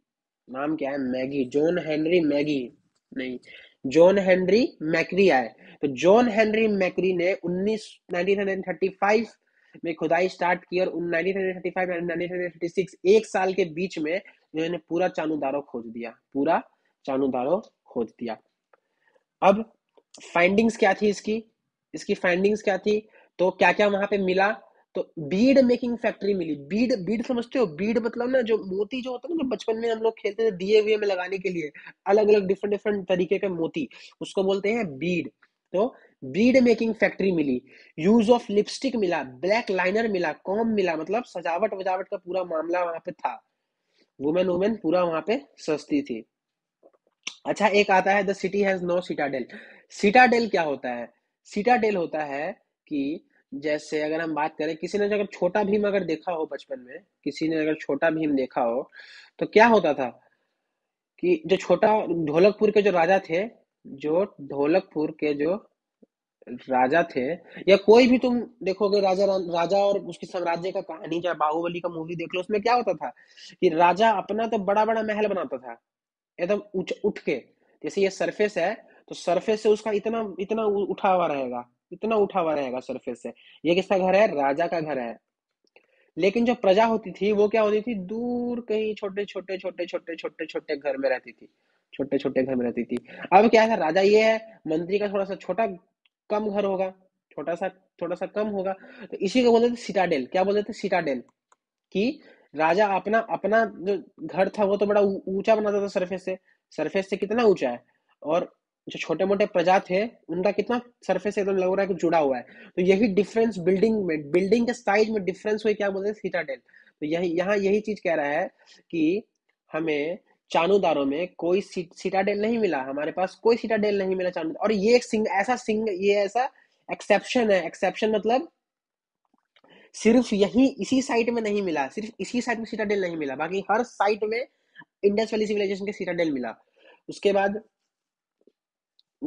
Speaker 1: नाम क्या है? मैगी जॉन हेनरी मैगी नहीं। जॉन हेनरी मैक्री आए। तो जॉन हेनरी मैक्री ने 19 1935 में खुदाई स्टार्ट की और 1935 1936 एक साल के बीच में इन्होंने पूरा चानूदारो खोज दिया। पूरा चानूदारो खोज दिया। अब फाइंडिंग्स क्या थी इसकी? इसकी फाइंडिंग्स क्या थी? तो क्या क्या वहाँ पे मिला? तो बीड मेकिंग फैक्ट्री मिली। बीड बीड समझते हो? बीड मतलब ना जो मोती जो होता है ना, जो बचपन में हम लोग खेलते थे दिए हुए में लगाने के लिए अलग अलग डिफरेंट डिफरेंट तरीके के मोती, उसको बोलते हैं बीड तो बीड मेकिंग फैक्ट्री मिली। यूज़ ऑफ़ लिपस्टिक मिला ब्लैक लाइनर मिला कॉम मिला मतलब सजावट वजावट का पूरा मामला वहाँ पे था। वुमेन वुमेन पूरा वहाँ पे सस्ती थी। अच्छा एक आता है the city has no citadel citadel क्या होता है? सिटाडेल होता है कि जैसे अगर हम बात करें, किसी ने अगर छोटा भीम अगर देखा हो बचपन में, किसी ने अगर छोटा भीम देखा हो तो क्या होता था कि जो छोटा ढोलकपुर के जो राजा थे, जो ढोलकपुर के जो राजा थे, या कोई भी तुम देखोगे राजा राजा और उसकी साम्राज्य का कहानी चाहे बाहुबली का मूवी देख लो, उसमें क्या होता था कि राजा अपना तो बड़ा बड़ा महल बनाता था, एकदम उठ उठ के। जैसे ये सरफेस है तो सरफेस से उसका इतना इतना उठा हुआ रहेगा। इतना उठा हुआ रहेगा सरफेस से। ये किसका घर है? राजा का घर है। लेकिन जो प्रजा होती थी, वो क्या होती थी? दूर कहीं छोटे छोटे छोटे छोटे छोटे छोटे घर में रहती थी। छोटे छोटे घर में रहती थी। अब क्या है? राजा ये है, मंत्री का थोड़ा सा छोटा कम घर होगा। छोटा सा, थोड़ा सा कम होगा। तो इसी को बोलते थे सिटाडेल क्या बोलते थे? सिटाडेल कि राजा अपना अपना जो घर था, वो तो बड़ा ऊँचा बनाता था सरफेस से। सरफेस से कितना ऊँचा है? और जो छोटे मोटे प्रजा थे उनका कितना सरफेस एकदम लग रहा है कि जुड़ा हुआ है। तो यही डिफरेंस बिल्डिंग में बिल्डिंग के साइज़ में डिफरेंस हुई, क्या बोलते हैं सीटाडेल तो यही, यहाँ यही चीज़ कह रहा है कि हमें चानूदारों में कोई सीटाडेल नहीं मिला, हमारे पास कोई सीटाडेल नहीं मिला चानू और ये एक सिंग, ऐसा सिंग, ये ऐसा एक्सेप्शन है। एक्सेप्शन मतलब सिर्फ़ यही इसी साइट में नहीं मिला, सिर्फ़ इसी साइट में सीटाडेल नहीं मिला, बाकी हर साइट में इंडस वैली सिविलाइजेशन के सीटाडेल मिला। उसके बाद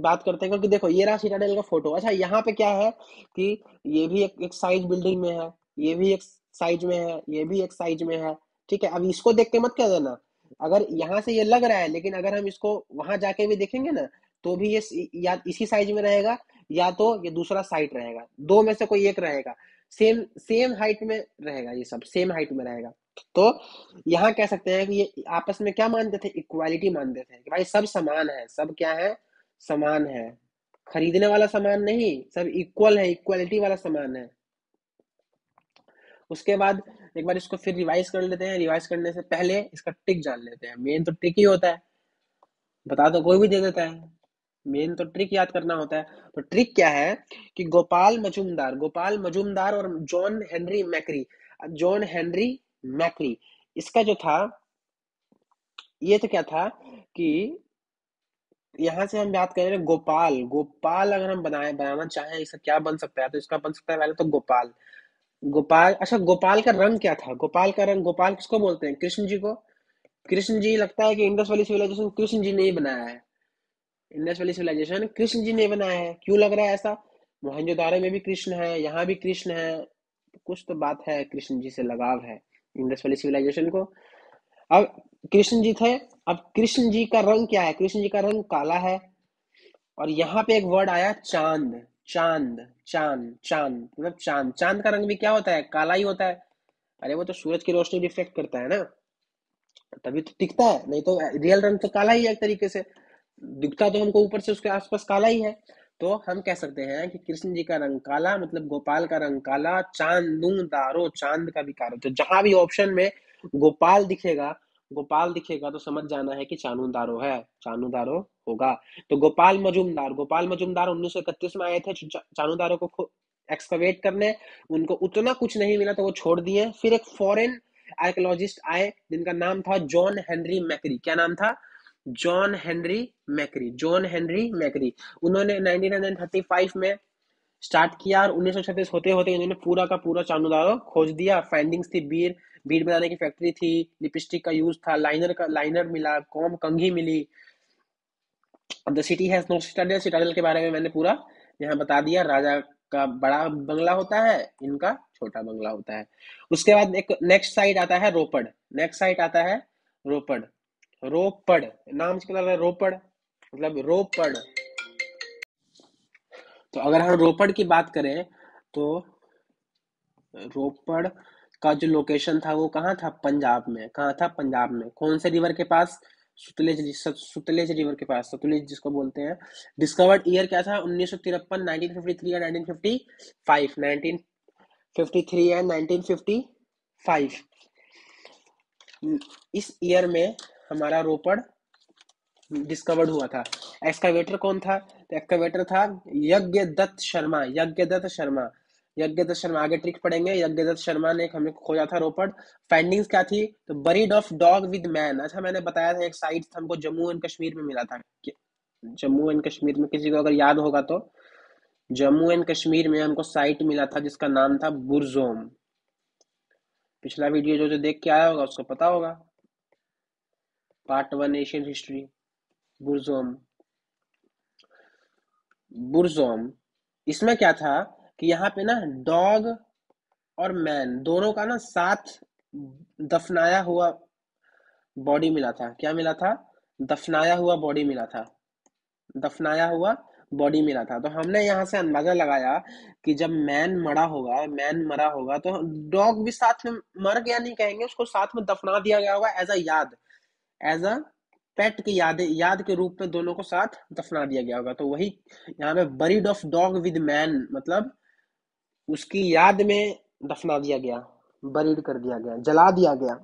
Speaker 1: बात करते हैं, क्योंकि देखो, ये रहा सीटाडेल का फ़ोटो अच्छा यहाँ पे क्या है कि ये भी एक एक साइज़ बिल्डिंग में है, ये भी एक साइज़ में है, ये भी एक साइज़ में है, ठीक है? अब इसको देख के मत कह देना अगर यहाँ से ये लग रहा है, लेकिन अगर हम इसको वहाँ जाके भी देखेंगे ना तो भी ये या इसी साइज़ में रहेगा, या तो ये दूसरा साइट रहेगा। दो में से कोई एक रहेगा। सेम सेम हाइट में रहेगा ये सब सेम हाइट में रहेगा। तो यहाँ कह सकते हैं कि ये आपस में क्या मानते थे? इक्वालिटी मानते थे कि भाई सब समान है, सब क्या है? समान है। खरीदने वाला सामान नहीं, सब इक्वल है इक्वालिटी वाला सामान है। उसके बाद एक बार इसको फिर रिवाइज कर लेते हैं। रिवाइज करने से पहले इसका ट्रिक जान लेते हैं। मेन तो ट्रिक ही होता है। बता तो कोई भी दे देता है। मेन तो ट्रिक याद करना होता है। तो ट्रिक क्या है कि गोपाल मजुमदार गोपाल मजुमदार और John Henry Mackay, John Henry Mackay, इसका जो था, ये तो क्या था कि यहाँ से हम बात करें गोपाल। गोपाल अगर हम बनाए, बनाना चाहें इसका क्या बन सकता है? तो इसका बन सकता है पहले तो गोपाल। गोपाल अच्छा गोपाल का रंग क्या था? गोपाल का रंग, गोपाल किसको बोलते हैं? कृष्ण जी को? कृष्ण जी, लगता है कि इंडस वाली सिविलाइजेशन कृष्ण जी ने ही बनाया है। इंडस वाली सिविलाइजेशन कृष्ण जी ने बनाया है। क्यों लग रहा है ऐसा? मोहनजोदारो में भी कृष्ण है, यहाँ भी कृष्ण है। कुछ तो बात है, कृष्ण जी से लगाव है इंडस वाली सिविलाइजेशन को। अब कृष्ण जी थे। अब कृष्ण जी का रंग क्या है? कृष्ण जी का रंग काला है। और यहाँ पे एक वर्ड आया, चाँद। चाँद चाँद चाँद। मतलब चाँद। चाँद का रंग भी क्या होता है? काला ही होता है। अरे वो तो सूरज की रोशनी रिफ्लेक्ट करता है ना। तभी तो दिखता है। नहीं तो रियल रंग तो काला ही है एक तरीके से। दिखता तो हमको ऊपर से उसके आसपास काला ही है। तो हम कह सकते हैं कि कृष्ण जी का रंग काला मतलब गोपाल का रंग काला। चाँद दारो, चाँद का भी कारो तो जहाँ भी ऑप्शन में गोपाल दिखेगा गोपाल दिखेगा तो समझ जाना है कि चानूदारो है चानूदारो होगा। तो गोपाल मजुमदार गोपाल मजुमदार उन्नीस सौ इकतीस में आए थे चानूदारो को एक्सकवेट करने, उनको उतना कुछ नहीं मिला तो वो छोड़ दिए। फिर एक फॉरेन आर्कोलॉजिस्ट आए, जिनका नाम था जॉन हेनरी मैकरी क्या नाम था? John Henry Mackay John Henry Mackay उन्होंने 1935 में स्टार्ट किया और उन्नीस होते होते इन्होंने पूरा का पूरा चांदूदारो खोज दिया। फाइंडिंग्स थी बीर बीर बनाने की फैक्ट्री थी लिपस्टिक का यूज़ था लाइनर का लाइनर मिला कॉम कंघी मिली। The city has no citadel के बारे में मैंने पूरा यहाँ बता दिया। राजा का बड़ा बंगला होता है, इनका छोटा बंगला होता है। उसके बाद एक नेक्स्ट साइड आता है, रोपड़। नेक्स्ट साइड आता है, रोपड़। रोपड़, नाम से रोपड़। मतलब रोपड़। तो अगर हम रोपड़ की बात करें तो रोपड़ का जो लोकेशन था, वो कहाँ था पंजाब में? कहाँ था पंजाब में? कौन से रिवर के पास? सुतलेज सुतलेज रिवर के पास, सतुलेज जिसको बोलते हैं। डिस्कवर्ड ईयर क्या था? उन्नीस सौ तिरपन नाइनटीन फिफ्टी थ्री या nineteen fifty five nineteen fifty three and nineteen fifty five इस ईयर में हमारा रोपड़ डिस्कवर्ड हुआ था। एक्सकावेटर कौन था? एक्सकावेटर था यज्ञ दत्त शर्मा यज्ञ दत्त शर्मा। यज्ञ दत्त शर्मा आगे ट्रिक पढ़ेंगे। यज्ञ दत्त शर्मा ने हमें खोजा था रोपड़। फाइंडिंग्स क्या थी? तो buried of dog with man अच्छा मैंने बताया था एक साइट हमको जम्मू एंड कश्मीर में मिला था। जम्मू एंड कश्मीर में किसी को अगर याद होगा तो। जम्मू एंड कश्मीर में हमको साइट मिला था जिसका नाम था बुरजोम पिछला वीडियो जो जो देख के आया होगा, उसको पता होगा। Part one Asian history Burzahom Burzahom इसमें क्या था? कि यहाँ पे ना डॉग और मैन दोनों का ना साथ दफनाया हुआ बॉडी मिला था। क्या मिला था? दफनाया हुआ बॉडी मिला था। दफनाया हुआ बॉडी मिला था। तो हमने यहाँ से अंदाज़ा लगाया कि जब मैन मरा होगा, मैन मरा होगा तो डॉग भी साथ में मर गया नहीं कहेंगे, उसको साथ में दफना दिया गया होगा एज अ याद। एज अ पेट की याद याद के रूप में दोनों को साथ दफना दिया गया होगा। तो वही यहाँ पे buried of dog with man मतलब उसकी याद में दफना दिया गया बरीड कर दिया गया, जला दिया गया।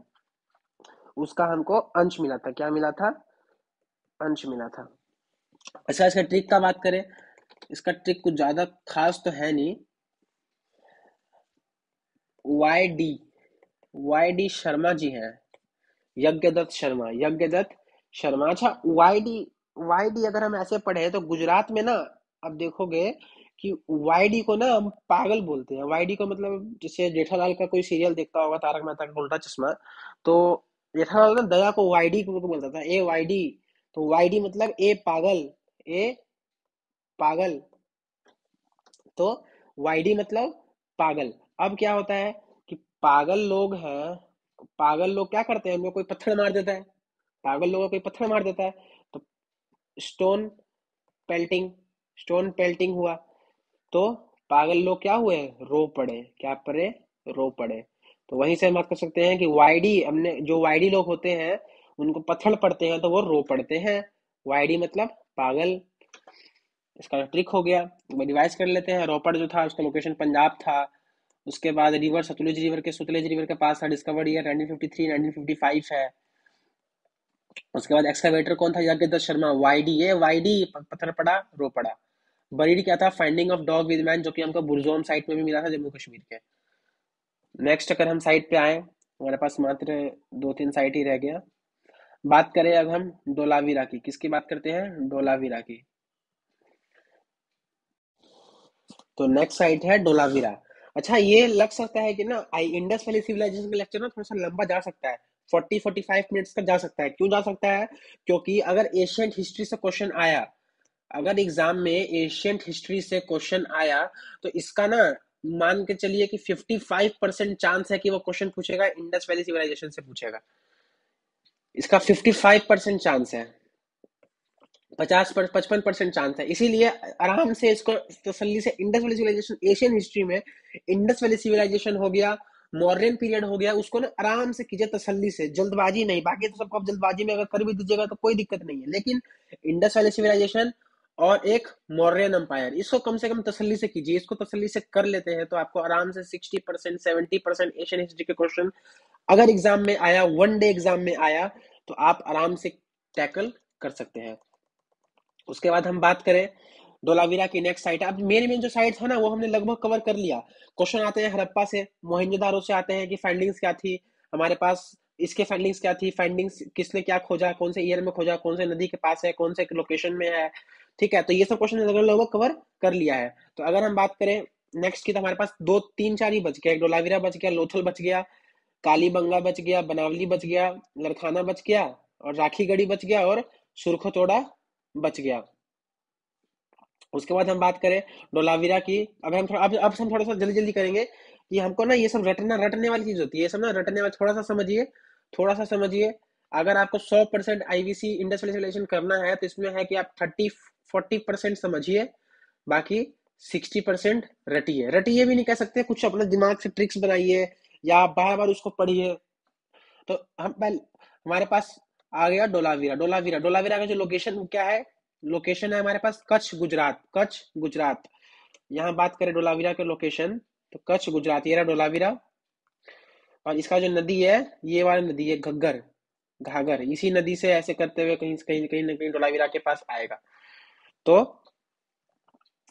Speaker 1: उसका हमको अंश मिला था। क्या मिला था? अंश मिला था। अच्छा इसका ट्रिक का बात करें, इसका ट्रिक कुछ ज़्यादा खास तो है नहीं। Y D Y D Sharma ji हैं। यज्ञदत्त शर्मा यज्ञदत्त शर्मा। अच्छा वाई डी वाई डी अगर हम ऐसे पढ़े तो गुजरात में ना अब देखोगे कि वाई डी को ना हम पागल बोलते हैं। वाई को मतलब जैसे जेठालाल का कोई सीरियल देखता होगा, तारक मेहता का उल्टा चश्मा तो जेठालाल ना दया को वाई डी को बोलता था, ए वाई तो वाई डी मतलब ए पागल ए पागल। तो वाई डी मतलब पागल। अब क्या होता है कि पागल लोग हैं, पागल लोग क्या करते हैं? उनको कोई पत्थर मार देता है। पागल लोगों को कोई पत्थर मार देता है। तो स्टोन पेल्टिंग स्टोन पेल्टिंग हुआ। तो पागल लोग क्या हुए? रो पड़े। क्या पड़े? रो पड़े। तो वहीं से हम बात कर सकते हैं कि वाईडी हमने, जो वाईडी लोग होते हैं, उनको पत्थर पड़ते हैं तो वो रो पड़ते हैं। वाईडी मतलब पागल। इसका ट्रिक हो गया। रिवाइज कर लेते हैं। रोपड़ जो था, उसका लोकेशन पंजाब था। उसके बाद रिवर, सतलुज रिवर के, सतलुज रिवर के पास था। डिस्कवर्ड ईयर 1953 1955 है। उसके बाद एक्सकावेटर कौन था? यज्ञदत्त शर्मा। वाईडी ये वाईडी पत्थर पड़ा, रो पड़ा। बरीड क्या था? Finding of dog with man जो कि हमको बुरजोम साइट में भी मिला था जम्मू कश्मीर के। नेक्स्ट अगर हम साइट पे आए, हमारे पास मात्र दो तीन साइट ही रह गया। बात करें अब हम डोलावीरा की। किसकी बात करते हैं? डोलावीरा की। तो नेक्स्ट साइट है डोलावीरा। अच्छा ये लग सकता है कि ना आई इंडस वैली सिविलाइजेशन का लेक्चर ना थोड़ा सा लंबा जा सकता है। फोर्टी फोर्टी फाइव मिनट्स तक जा सकता है। क्यों जा सकता है? क्योंकि अगर एशियंट हिस्ट्री से क्वेश्चन आया अगर एग्ज़ाम में एशियंट हिस्ट्री से क्वेश्चन आया तो इसका ना मान के चलिए कि 55 परसेंट चांस है कि वो क्वेश्चन पूछेगा, इंडस वैली सिविलाइजेशन से पूछेगा। इसका 55 परसेंट चांस है। पचास पर, पचपन परसेंट चांस है। इसीलिए आराम से इसको तसल्ली से Indus valley civilisation, Asian history में इंडस वैली सिविलाइजेशन हो गया मॉडर्न पीरियड हो गया, उसको ना आराम से कीजिए तसल्ली से। जल्दबाजी नहीं, बाकी तो सबको आप जल्दबाजी में अगर कर भी दीजिएगा तो कोई दिक्कत नहीं है। लेकिन इंडस वैली सिविलाइजेशन और एक मौर्यन अंपायर इसको कम से कम तसल्ली से कीजिए। इसको तसल्ली से कर लेते हैं तो आपको आराम से sixty percent seventy percent Asian history के क्वेश्चन अगर एग्ज़ाम में आया वन डे एग्ज़ाम में आया तो आप आराम से टैकल कर सकते हैं। उसके बाद हम बात करें डोलावीरा की नेक्स्ट साइट अब मेन मेन जो साइट है ना, वो हमने लगभग कवर कर लिया। क्वेश्चन आते हैं हरप्पा से मोहिंजोदारो से आते हैं कि फाइंडिंग्स क्या थी, हमारे पास इसके फाइंडिंग्स क्या थी फाइंडिंग्स किसने क्या खोजा, कौन से ईयर में खोजा, कौन से नदी के पास है, कौन से लोकेशन में है ठीक है? तो ये सब क्वेश्चन लगभग कवर कर लिया है तो अगर हम बात करें नेक्स्ट की तो हमारे पास दो, तीन, चार ही बच गया डोलावीरा बच गया, लोथल बच गया काली कालीबंगा बच गया, बनावली बच गया, लड़खाना बच गया और राखी गढ़ी बच गया और सुरखतोड़ा बच गया। उसके बाद हम बात करें डोलावीरा की। अगर हम थोड़ा, अब अब हम थोड़ा सा जल्दी जल्दी करेंगे कि हमको ना ये सब रटना, रटने वाली चीज़ होती है। ये सब ना रटने वाली, थोड़ा सा समझिए, थोड़ा सा समझिए। अगर आपको 100 परसेंट आईवीसी इंडस्ट्रियलाइजेशन करना है तो इसमें है कि आप 30 40 परसेंट समझिए, बाकी 60 परसेंट रटिए। रटिए भी नहीं कह सकते, कुछ अपने दिमाग से ट्रिक्स बनाइए, या बार बार उसको पढ़िए। तो हम पहले हमारे पास आ गया डोलावीरा। डोलावीरा डोलावीरा का जो लोकेशन क्या है? लोकेशन है हमारे पास कच्छ, गुजरात। कच्छ, गुजरात। यहाँ बात करें डोलावीरा के लोकेशन तो कच्छ, गुजरात। ये रहा डोलावीरा। और इसका जो नदी है, ये वाली नदी है घग्गर। घाघर इसी नदी से ऐसे करते हुए कहीं कहीं कहीं ना कहीं डोलावीरा के पास आएगा। तो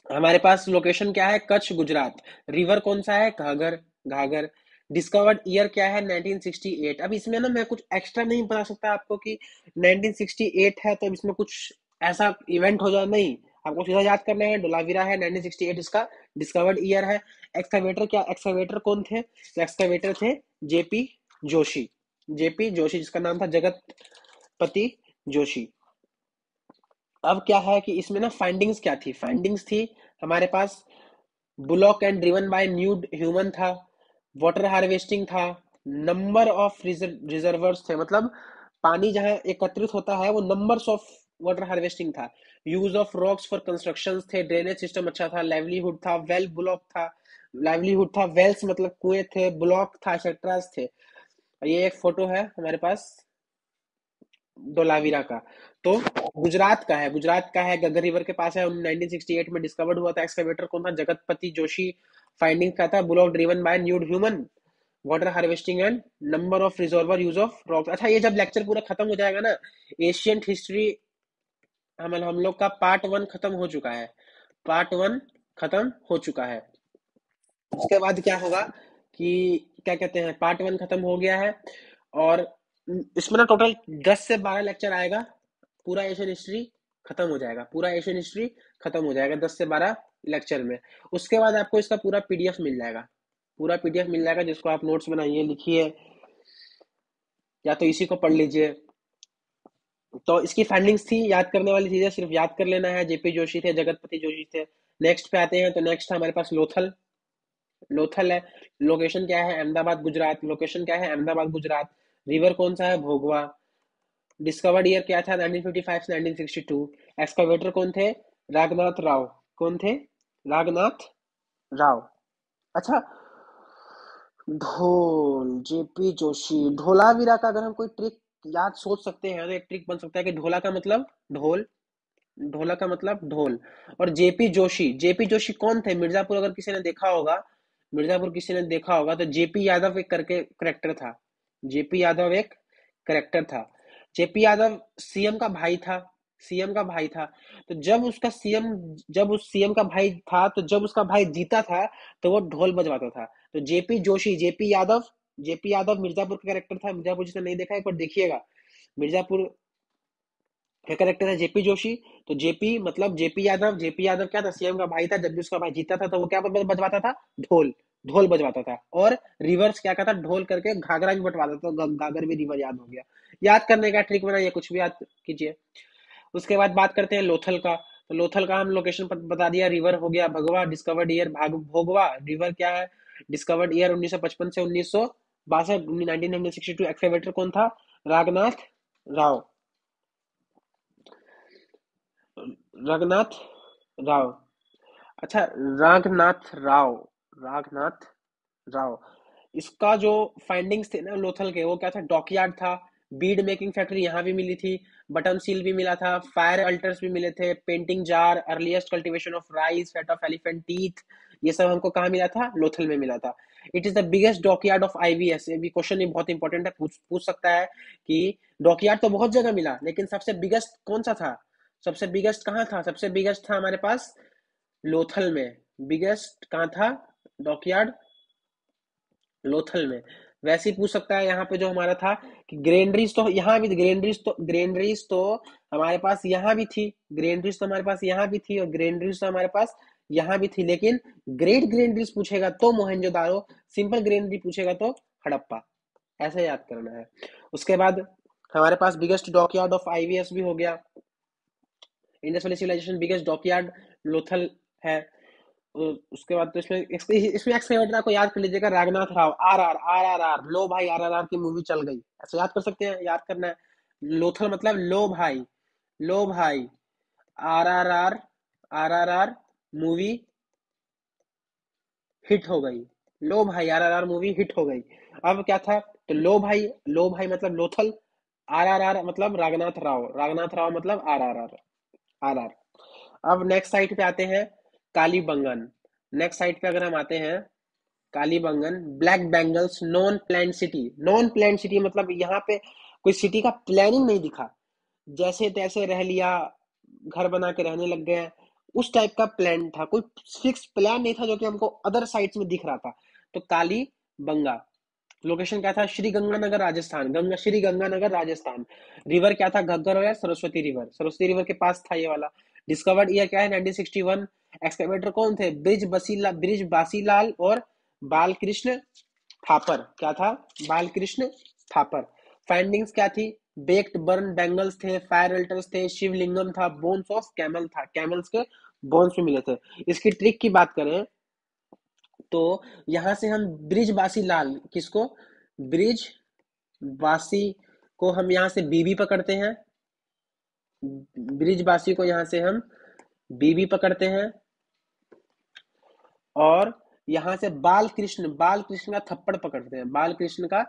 Speaker 1: हमारे पास लोकेशन क्या है? कच्छ, गुजरात। रिवर कौन सा है? घाघर घाघर। डिस्कवर्ड ईयर क्या है? 1968 अब इसमें ना मैं कुछ एक्स्ट्रा नहीं बता सकता आपको कि 1968 है तो इसमें कुछ ऐसा इवेंट हो जाए। नहीं, आपको सीधा याद करना है, डोलावीरा है 1968 इसका डिस्कवर्ड ईयर है। एक्सकावेटर क्या? एक्सकावेटर कौन थे? तो एक्सकावेटर थे जेपी जोशी जेपी जोशी, जिसका नाम था जगत पति जोशी। अब क्या है कि इसमें ना फाइंडिंग्स क्या थी? फाइंडिंग्स थी हमारे पास block and driven by nude human था वाटर हार्वेस्टिंग था नंबर ऑफ़ रिजर्वर्स थे। मतलब पानी जहाँ एकत्रित होता है, वो नंबर्स ऑफ़ वाटर हार्वेस्टिंग था। Use of rocks for construction थे ड्रेनेज सिस्टम अच्छा था लाइवलीहुड था वेल ब्लॉक था लाइवलीहुड था वेल्स मतलब कुएँ थे ब्लॉक था एक्सेट्रास थे। ये एक फ़ोटो है हमारे पास, डोलावीरा का। तो गुजरात का है, गुजरात का है गगर रिवर के पास है। 1968 में डिस्कवर्ड हुआ था एक्सकेवेटर कौन था? जगतपति जोशी। फाइंडिंग का था block driven by nude human water harvesting and number of reservoir use of rocks अच्छा ये जब लेक्चर पूरा खत्म हो जाएगा ना एशियंट हिस्ट्री हम हम लोग का पार्ट वन खत्म हो चुका है। पार्ट वन खत्म हो चुका है। उसके बाद क्या होगा कि क्या कहते हैं पार्ट वन खत्म हो गया है और इसमें ना टोटल दस से बारह लेक्चर आएगा, पूरा एशियन हिस्ट्री खत्म हो जाएगा, पूरा एशियन हिस्ट्री खत्म हो जाएगा दस से बारह लेक्चर में। उसके बाद आपको इसका पूरा पीडीएफ मिल जाएगा। पूरा पीडीएफ मिल जाएगा जिसको आप नोट्स बनाइए, लिखिए, या तो इसी को पढ़ लीजिए। तो इसकी फाइंडिंग्स थी, याद करने वाली चीज़ें सिर्फ़ याद कर लेना है। जेपी जोशी थे जगतपति जोशी थे। नेक्स्ट पे आते हैं तो नेक्स्ट हमारे पास लोथल लोथल है। लोकेशन क्या है? अहमदाबाद, गुजरात। लोकेशन क्या है? अहमदाबाद, गुजरात। रिवर कौन सा है? भोगवा। डिस्कवर्ड ईयर क्या था? 1955 से 1962 एक्सकवेटर कौन थे? रागनाथ राव। कौन थे? रागनाथ राव। अच्छा ढोल, जेपी जोशी। ढोलावीरा का अगर हम कोई ट्रिक याद सोच सकते हैं तो एक ट्रिक बन सकता है कि ढोला का मतलब ढोल। ढोला का मतलब ढोल। और जेपी जोशी जेपी जोशी कौन थे? मिर्जापुर अगर किसी ने देखा होगा मिर्जापुर किसी ने देखा होगा तो जेपी यादव एक करके करेक्टर था। जेपी यादव एक करेक्टर था। जेपी यादव सीएम का भाई था सीएम का भाई था। तो जब उसका सीएम जब उस सीएम का भाई था तो जब उसका भाई जीता था तो वो ढोल बजवाता था। तो JP Joshi, JP Yadav JP Yadav Mirzapur का कैरेक्टर था। मिर्जापुर जिसने नहीं देखा, एक बार देखिएगा। मिर्जापुर का कैरेक्टर है? जेपी जोशी। तो जेपी मतलब जेपी यादव। जेपी यादव क्या था? सीएम का भाई था। जब भी उसका भाई जीता था तो वो क्या बजवाता था? ढोल। ढोल बजवाता था। और रिवर्स क्या कहता ढोल करके घाघरा भी बटवाता था। तो घाघर भी रिवर याद हो गया। याद करने का ट्रिक बनाइए, कुछ भी याद कीजिए। उसके बाद बात करते हैं लोथल का। तो लोथल का हम लोकेशन बता दिया। रिवर हो गया, भगवा डिस्कवर्ड ईयर भोगवा। रिवर क्या है? डिस्कवर्ड ईयर 1955 से उन्नीस सौ बासठ कौन था? रागनाथ राव। रघुनाथ राव अच्छा रागनाथ राव रागनाथ राव इसका जो फाइंडिंग्स थे ना लोथल के, वो क्या था? डॉकयार्ड था बीड मेकिंग फैक्ट्री यहाँ भी मिली थी बटन सील भी मिला था फायर अल्टर्स भी मिले थे painting jar earliest cultivation of rice fat of elephant teeth ये सब हमको कहा मिला था? लोथल में मिला था। It is the biggest dockyard of IVS ये भी क्वेश्चन बहुत इंपॉर्टेंट है, पूछ पूछ सकता है कि डॉकयार्ड तो बहुत जगह मिला, लेकिन सबसे बिगेस्ट कौन सा था? सबसे बिगेस्ट कहाँ था? सबसे बिगेस्ट था हमारे पास लोथल में। बिगेस्ट कहाँ था? डॉकयार्ड लोथल में। वैसे ही पूछ सकता है यहाँ पे जो हमारा था कि ग्रेनरीज तो यहाँ भी ग्रेनरीज तो ग्रेनरीज तो हमारे पास यहाँ भी थी। ग्रेनरीज तो हमारे पास यहाँ भी थी और ग्रेनरीज तो हमारे पास यहाँ भी थी। लेकिन ग्रेट ग्रेनरीज पूछेगा तो मोहनजोदारो सिंपल ग्रेनरी पूछेगा तो हड़प्पा। ऐसे याद करना है। उसके बाद हमारे पास बिगेस्ट डॉकयार्ड ऑफ़ आईवीएस भी हो गया। Indus valley civilisation biggest dockyard Lothal है उसके बाद तो इसमें इसमें एक्सकेवेटर को याद कर लीजिएगा Ragnath Rao R R R R R लो भाई आर आर आर की मूवी चल गई ऐसे याद कर सकते हैं याद करना है लोथल मतलब लो भाई लो भाई R R R R R R movie hit हो गई लो भाई R R R movie hit हो गई अब क्या था तो लो भाई लो भाई मतलब लोथल आर आर आर मतलब रागनाथ राव रागनाथ राव मतलब R R R R R. अब नेक्स्ट साइट पे आते हैं कालीबंगन। नेक्स्ट साइट पे अगर हम आते हैं Kalibangan black bangles non plan city non plan city मतलब यहाँ पे कोई सिटी का प्लानिंग नहीं दिखा। जैसे तैसे रह लिया, घर बना के रहने लग गए। उस टाइप का प्लान था। कोई फिक्स प्लान नहीं था जो कि हमको अदर साइट्स में दिख रहा था। तो काली बंगा लोकेशन क्या था? श्री गंगानगर राजस्थान। गंगा, श्री गंगानगर राजस्थान। रिवर क्या था? घग्गर और सरस्वती रिवर सरस्वती रिवर के पास था ये वाला। डिस्कवर्ड ईयर क्या है? 1961 एक्सकेवेटर कौन थे? ब्रिज बसीला, ब्रिज बासीलाल और बालकृष्ण थापर। क्या था? बालकृष्ण थापर। फाइंडिंग्स क्या थी? बेक्ड बर्न बैंगल्स थे फायर अल्टर्स थे, शिवलिंगम था बोन्स ऑफ़ कैमल था। कैमल्स के बोन्स भी मिले थे। इसकी ट्रिक की बात करें तो यहाँ से हम ब्रिज बासी लाल, किसको? ब्रिज बासी को हम यहाँ से बीबी पकड़ते हैं। ब्रिजवासी को यहाँ से हम बीबी पकड़ते हैं। और यहाँ से बाल कृष्ण बाल कृष्ण का थप्पड़ पकड़ते हैं। बाल कृष्ण का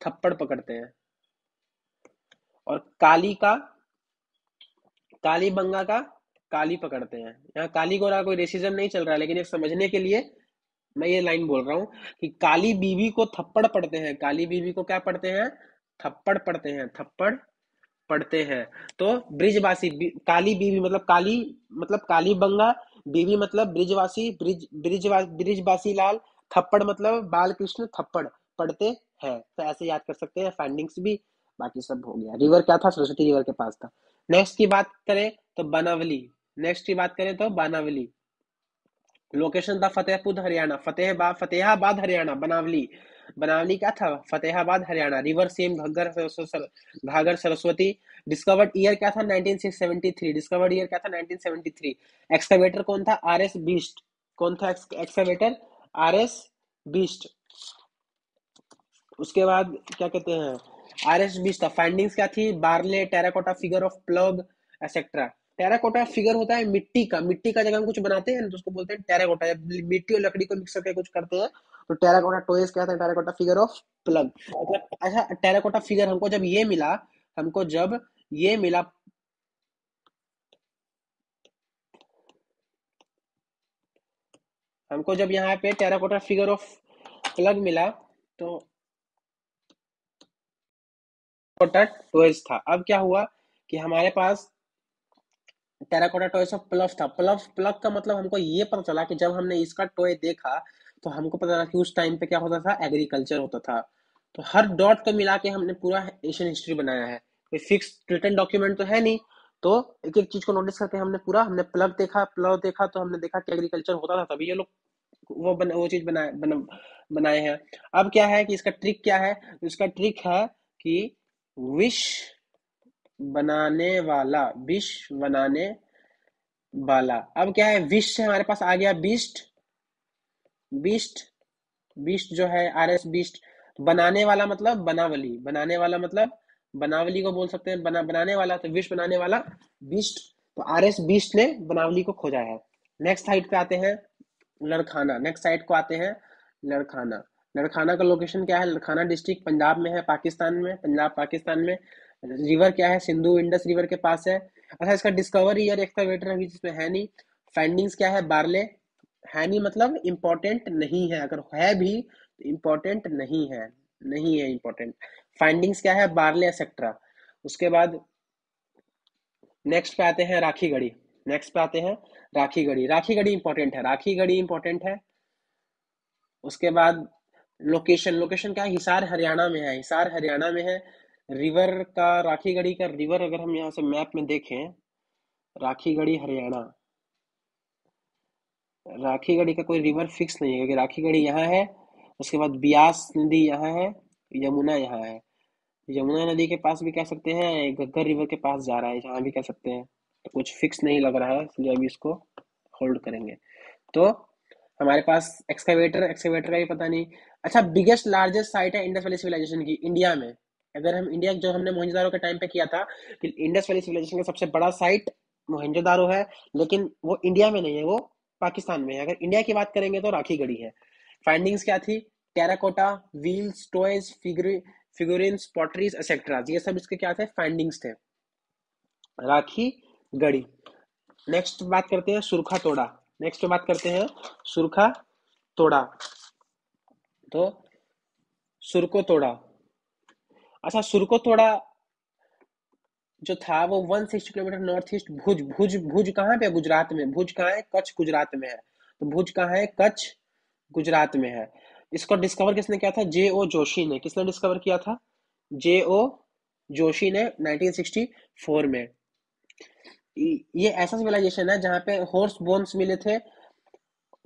Speaker 1: थप्पड़ पकड़ते हैं। और काली का, काली बंगा का काली पकड़ते हैं। यहाँ काली गोरा कोई रेसिज्म नहीं चल रहा है लेकिन एक समझने के लिए मैं ये लाइन बोल रहा हूँ कि काली बीवी को थप्पड़ पड़ते हैं। काली बीवी को क्या पढ़ते हैं? थप्पड़ पढ़ते हैं, थप्पड़ पढ़ते हैं। तो ब्रिजवासी काली बीवी मतलब काली मतलब काली बंगा, बीवी मतलब ब्रिजवासी, ब्रिज, ब्रिजवा, ब्रिजवासी लाल, थप्पड़ मतलब बाल कृष्ण थप्पड़ पढ़ते हैं। तो ऐसे याद कर सकते हैं फाइंडिंग्स भी, बाकी सब हो गया। रिवर क्या था? सरस्वती रिवर के पास था। नेक्स्ट की बात करें तो बनावली नेक्स्ट की बात करें तो बनावली लोकेशन था फतेहपुर, हरियाणा। फतेहबाद फतेहाबाद, हरियाणा, बनावली। बनावली क्या था? Fatehabad, Haryana. River same Ghaggar Ghaghar, Saraswati. Discovered year क्या था? 1973 डिस्कवर्ड ईयर क्या था? 1973 एक्सकवेटर कौन था? आर एस बीस्ट कौन था एक्सकवेटर आर एस बीस्ट उसके बाद क्या कहते हैं? आर एस बीस्ट था। फाइंडिंग्स क्या थी? Barley terracotta figure of plough etcetera terracotta figure होता है मिट्टी का। मिट्टी का जगह हम कुछ बनाते हैं तो उसको बोलते हैं टेराकोटा। जब मिट्टी और लकड़ी को मिक्स करके कुछ करते हैं तो टेराकोटा टोयस क्या था टेराकोटा फिगर ऑफ़ प्लग मतलब अच्छा टेराकोटा फिगर हमको जब ये मिला, हमको जब ये मिला, हमको जब यहाँ पे टेराकोटा फिगर ऑफ़ प्लग मिला तो टोयस था। अब क्या हुआ कि हमारे पास टेराकोटा टॉयस ऑफ़ प्लफ था। प्लफ प्लग का मतलब हमको ये पता चला कि जब हमने इसका टॉय देखा तो हमको पता चला कि उस टाइम पे क्या होता था? एग्रीकल्चर होता था। तो हर डॉट को मिला के हमने पूरा एशियन हिस्ट्री बनाया है। कोई फिक्स रिटर्न डॉक्यूमेंट तो है नहीं। तो एक एक चीज़ को नोटिस करके हमने पूरा हमने प्लग देखा प्लग देखा तो हमने देखा कि एग्रीकल्चर होता था तभी ये लोग वो बन, वो चीज़ बनाए बन, बनाए हैं। अब क्या है कि इसका ट्रिक क्या है? इसका ट्रिक है कि विश बनाने वाला विश बनाने वाला। अब क्या है? विश से हमारे पास आ गया बिस्ट बिस्ट बिस्ट जो है, आर एस बिस्ट बनाने वाला मतलब बनावली। बनाने वाला मतलब बनावली को बोल सकते हैं, बना, बनाने वाला। तो विश बनाने वाला बिस्ट तो आर एस बिस्ट ने बनावली को खोजा है। नेक्स्ट साइड पे आते हैं, लड़खाना। नेक्स्ट साइड को आते हैं, लड़खाना। लड़खाना का लोकेशन क्या है? लड़खाना डिस्ट्रिक्ट पंजाब में है, पाकिस्तान में। पंजाब, पाकिस्तान में। रिवर क्या है? सिंधु इंडस रिवर के पास है। अच्छा इसका डिस्कवर ईयर एक्सकवेटर अभी जिसमें है नहीं। फाइंडिंग्स क्या है? बार्ले। है नहीं मतलब इम्पोर्टेंट नहीं है। अगर है भी तो इम्पोर्टेंट नहीं है। नहीं है इम्पोर्टेंट फाइंडिंग्स क्या है? बार्ले एक्सेट्रा उसके बाद नेक्स्ट पे आते हैं राखी गढ़ी नेक्स्ट पे आते हैं राखी गढ़ी राखी गढ़ी इंपॉर्टेंट है। राखी गढ़ी इंपॉर्टेंट है। उसके बाद लोकेशन लोकेशन क्या है? हिसार, हरियाणा में है। हिसार, हरियाणा में है। रिवर का राखी गढ़ी का रिवर अगर हम यहाँ से मैप में देखें राखी गढ़ी हरियाणा। राखी गढ़ी का कोई रिवर फिक्स नहीं है, क्योंकि राखी गढ़ी यहाँ है, उसके बाद ब्यास नदी यहाँ है, यमुना यहाँ है। यमुना नदी के पास भी कह सकते हैं, गग्गर रिवर के पास जा रहा है यहाँ भी कह सकते हैं। तो कुछ फिक्स नहीं लग रहा है, इसलिए अभी इसको होल्ड करेंगे। तो हमारे पास एक्सकवेटर एक्सकवेटर का भी पता नहीं। अच्छा बिगेस्ट, लार्जेस्ट साइट है इंडस वैली सिविलाइजेशन की, इंडिया में। अगर हम इंडिया जो हमने मोहनजोदारो के टाइम पे किया था, कि इंडस वैली सिविलाइजेशन का सबसे बड़ा साइट मोहनजोदारो है, लेकिन वो इंडिया में नहीं है, वो पाकिस्तान में है। अगर इंडिया की बात करेंगे तो राखी गढ़ी है। फाइंडिंग्स क्या थी? Terracotta wheels toys figurines potteries etcetera ये सब इसके क्या थे? फाइंडिंग्स थे। राखी गढ़ी नेक्स्ट बात करते हैं सुरखा तोड़ा। नेक्स्ट बात करते हैं सुरखा तोड़ा। तो सुरको तोड़ा। अच्छा सुरको थोड़ा जो था वो 160 kilometre north east, Bhuj Bhuj Bhuj कहाँ पे गुजरात में। भुज कहाँ है? कच्छ, गुजरात में है। तो भुज कहाँ है? कच्छ, गुजरात में है। इसको डिस्कवर किसने किया था? जे ओ जोशी ने। किसने डिस्कवर किया था? जे ओ जोशी ने 1964 में। ये ऐसा सिविलाइजेशन है जहाँ पे हॉर्स बोन्स मिले थे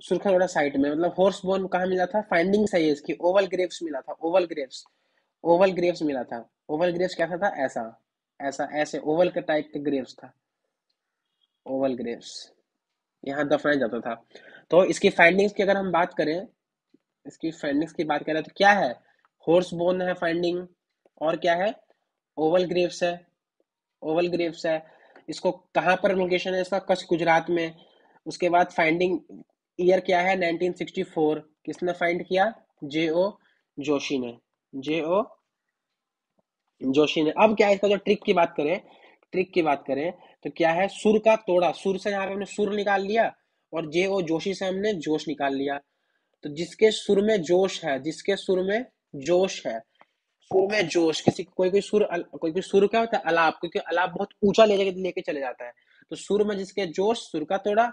Speaker 1: सुरखा साइट में। मतलब हॉर्स बोन कहाँ मिला था? फाइंडिंग है इसकी ओवल ग्रेव्स मिला था। ओवल ग्रेव्स ओवल ग्रेव्स मिला था। ओवल ग्रेव्स कैसा था ऐसा। ऐसा, ऐसे ओवल के टाइप के ग्रेव्स था। Oval graves. यहाँ दफनाया जाता था। तो इसकी फाइंडिंग्स की अगर हम बात करें, इसकी फाइंडिंग्स की बात करें तो क्या है? हॉर्स बोन है फाइंडिंग और क्या है? ओवल ग्रेव्स है। ओवल ग्रेव्स है। इसको कहाँ पर लोकेशन है? इसका कच्छ गुजरात में। उसके बाद फाइंडिंग ईयर क्या है? 1964 किसने फाइंड किया? जे ओ जोशी ने। जे ओ जोशी ने। अब क्या इसका जो ट्रिक की बात करें, ट्रिक की बात करें तो क्या है, सुर का तोड़ा। सुर से यहाँ पे हमने सुर निकाल लिया और जे ओ जोशी से हमने जोश निकाल लिया। तो जिसके सुर में जोश है, जिसके सुर में जोश है, सुर में जोश, किसी कोई कोई सुर कोई कोई सुर क्या होता है, अलाप। क्योंकि अलाप बहुत ऊँचा ले जाके लेके चले जाता है। तो सुर में जिसके जोश, सुर का तोड़ा,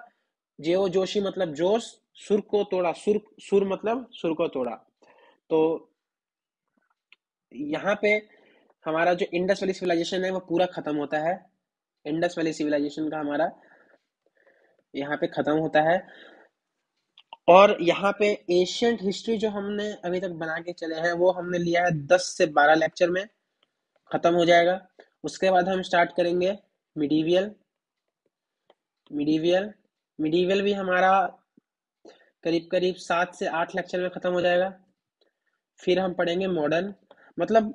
Speaker 1: जे ओ जोशी मतलब जोश, सुर को तोड़ा। सुर सुर मतलब सुर को तोड़ा। तो यहाँ पे हमारा जो इंडस वैली सिविलाइजेशन है, वो पूरा खत्म होता है। इंडस वैली सिविलाइजेशन का हमारा यहाँ पे खत्म होता है। और यहाँ पे एशियंट हिस्ट्री जो हमने अभी तक बना के चले हैं, वो हमने लिया है दस से बारह लेक्चर में। खत्म हो जाएगा। उसके बाद हम स्टार्ट करेंगे मिडीवियल मिडीवियल मिडीवियल भी हमारा करीब करीब सात से आठ लेक्चर में खत्म हो जाएगा। फिर हम पढ़ेंगे मॉडर्न मतलब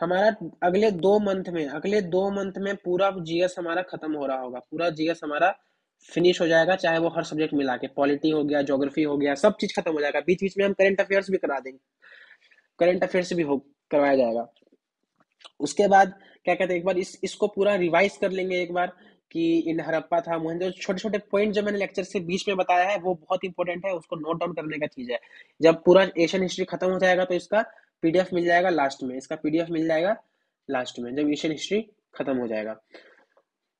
Speaker 1: हमारा अगले दो मंथ में, अगले दो मंथ में पूरा जीएस हमारा खत्म हो रहा होगा। पूरा जीएस हमारा फिनिश हो जाएगा, चाहे वो हर सब्जेक्ट मिला के पॉलिटी हो गया जोग्राफी हो गया, सब चीज़ खत्म हो जाएगा। बीच बीच में हम करंट अफेयर्स भी करा देंगे। करंट अफेयर्स भी हो, करवाया जाएगा। उसके बाद क्या कहते हैं, एक बार इस, इसको पूरा रिवाइज कर लेंगे एक बार कि इन हरप्पा था, मोहन छोटे छोटे पॉइंट जो मैंने लेक्चर से बीच में बताया है, वो बहुत इंपॉर्टेंट है, उसको नोट डाउन करने का चीज़ है। जब पूरा एशियन हिस्ट्री खत्म हो जाएगा तो इसका पीडीएफ मिल जाएगा लास्ट में, इसका पीडीएफ मिल जाएगा लास्ट में, जब एशियन हिस्ट्री खत्म हो जाएगा।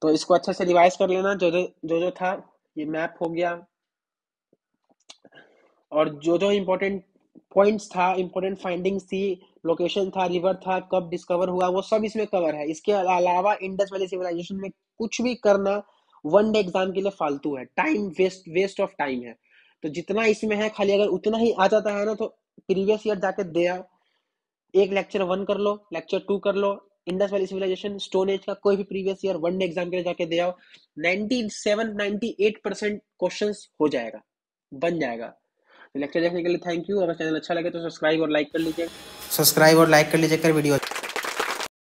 Speaker 1: तो इसको अच्छे से रिवाइज कर लेना, जो जो जो था, ये मैप हो गया। और जो जो इम्पोर्टेंट पॉइंट्स था इम्पोर्टेंट फाइंडिंग्स थी लोकेशन था रिवर था, कब डिस्कवर हुआ, वो सब इसमें कवर है। इसके अलावा इंडस वैली सिविलाइजेशन में कुछ भी करना वन डे एग्ज़ाम के लिए फालतू है। Time waste waste of time है। तो जितना इसमें है, खाली अगर उतना ही आ जाता है ना तो प्रीवियस ईयर जाके दे आओ। एक लेक्चर वन कर लो लेक्चर टू कर लो Indus valley civilisation stone age का कोई भी previous year one day exam के लिए जाके दे आओ 97 98 परसेंट क्वेश्चन हो जाएगा, बन जाएगा। तो लेक्चर देखने के लिए थैंक यू अगर चैनल अच्छा लगे तो सब्सक्राइब और लाइक कर लीजिए।
Speaker 2: सब्सक्राइब और लाइक कर लीजिए कर वीडियो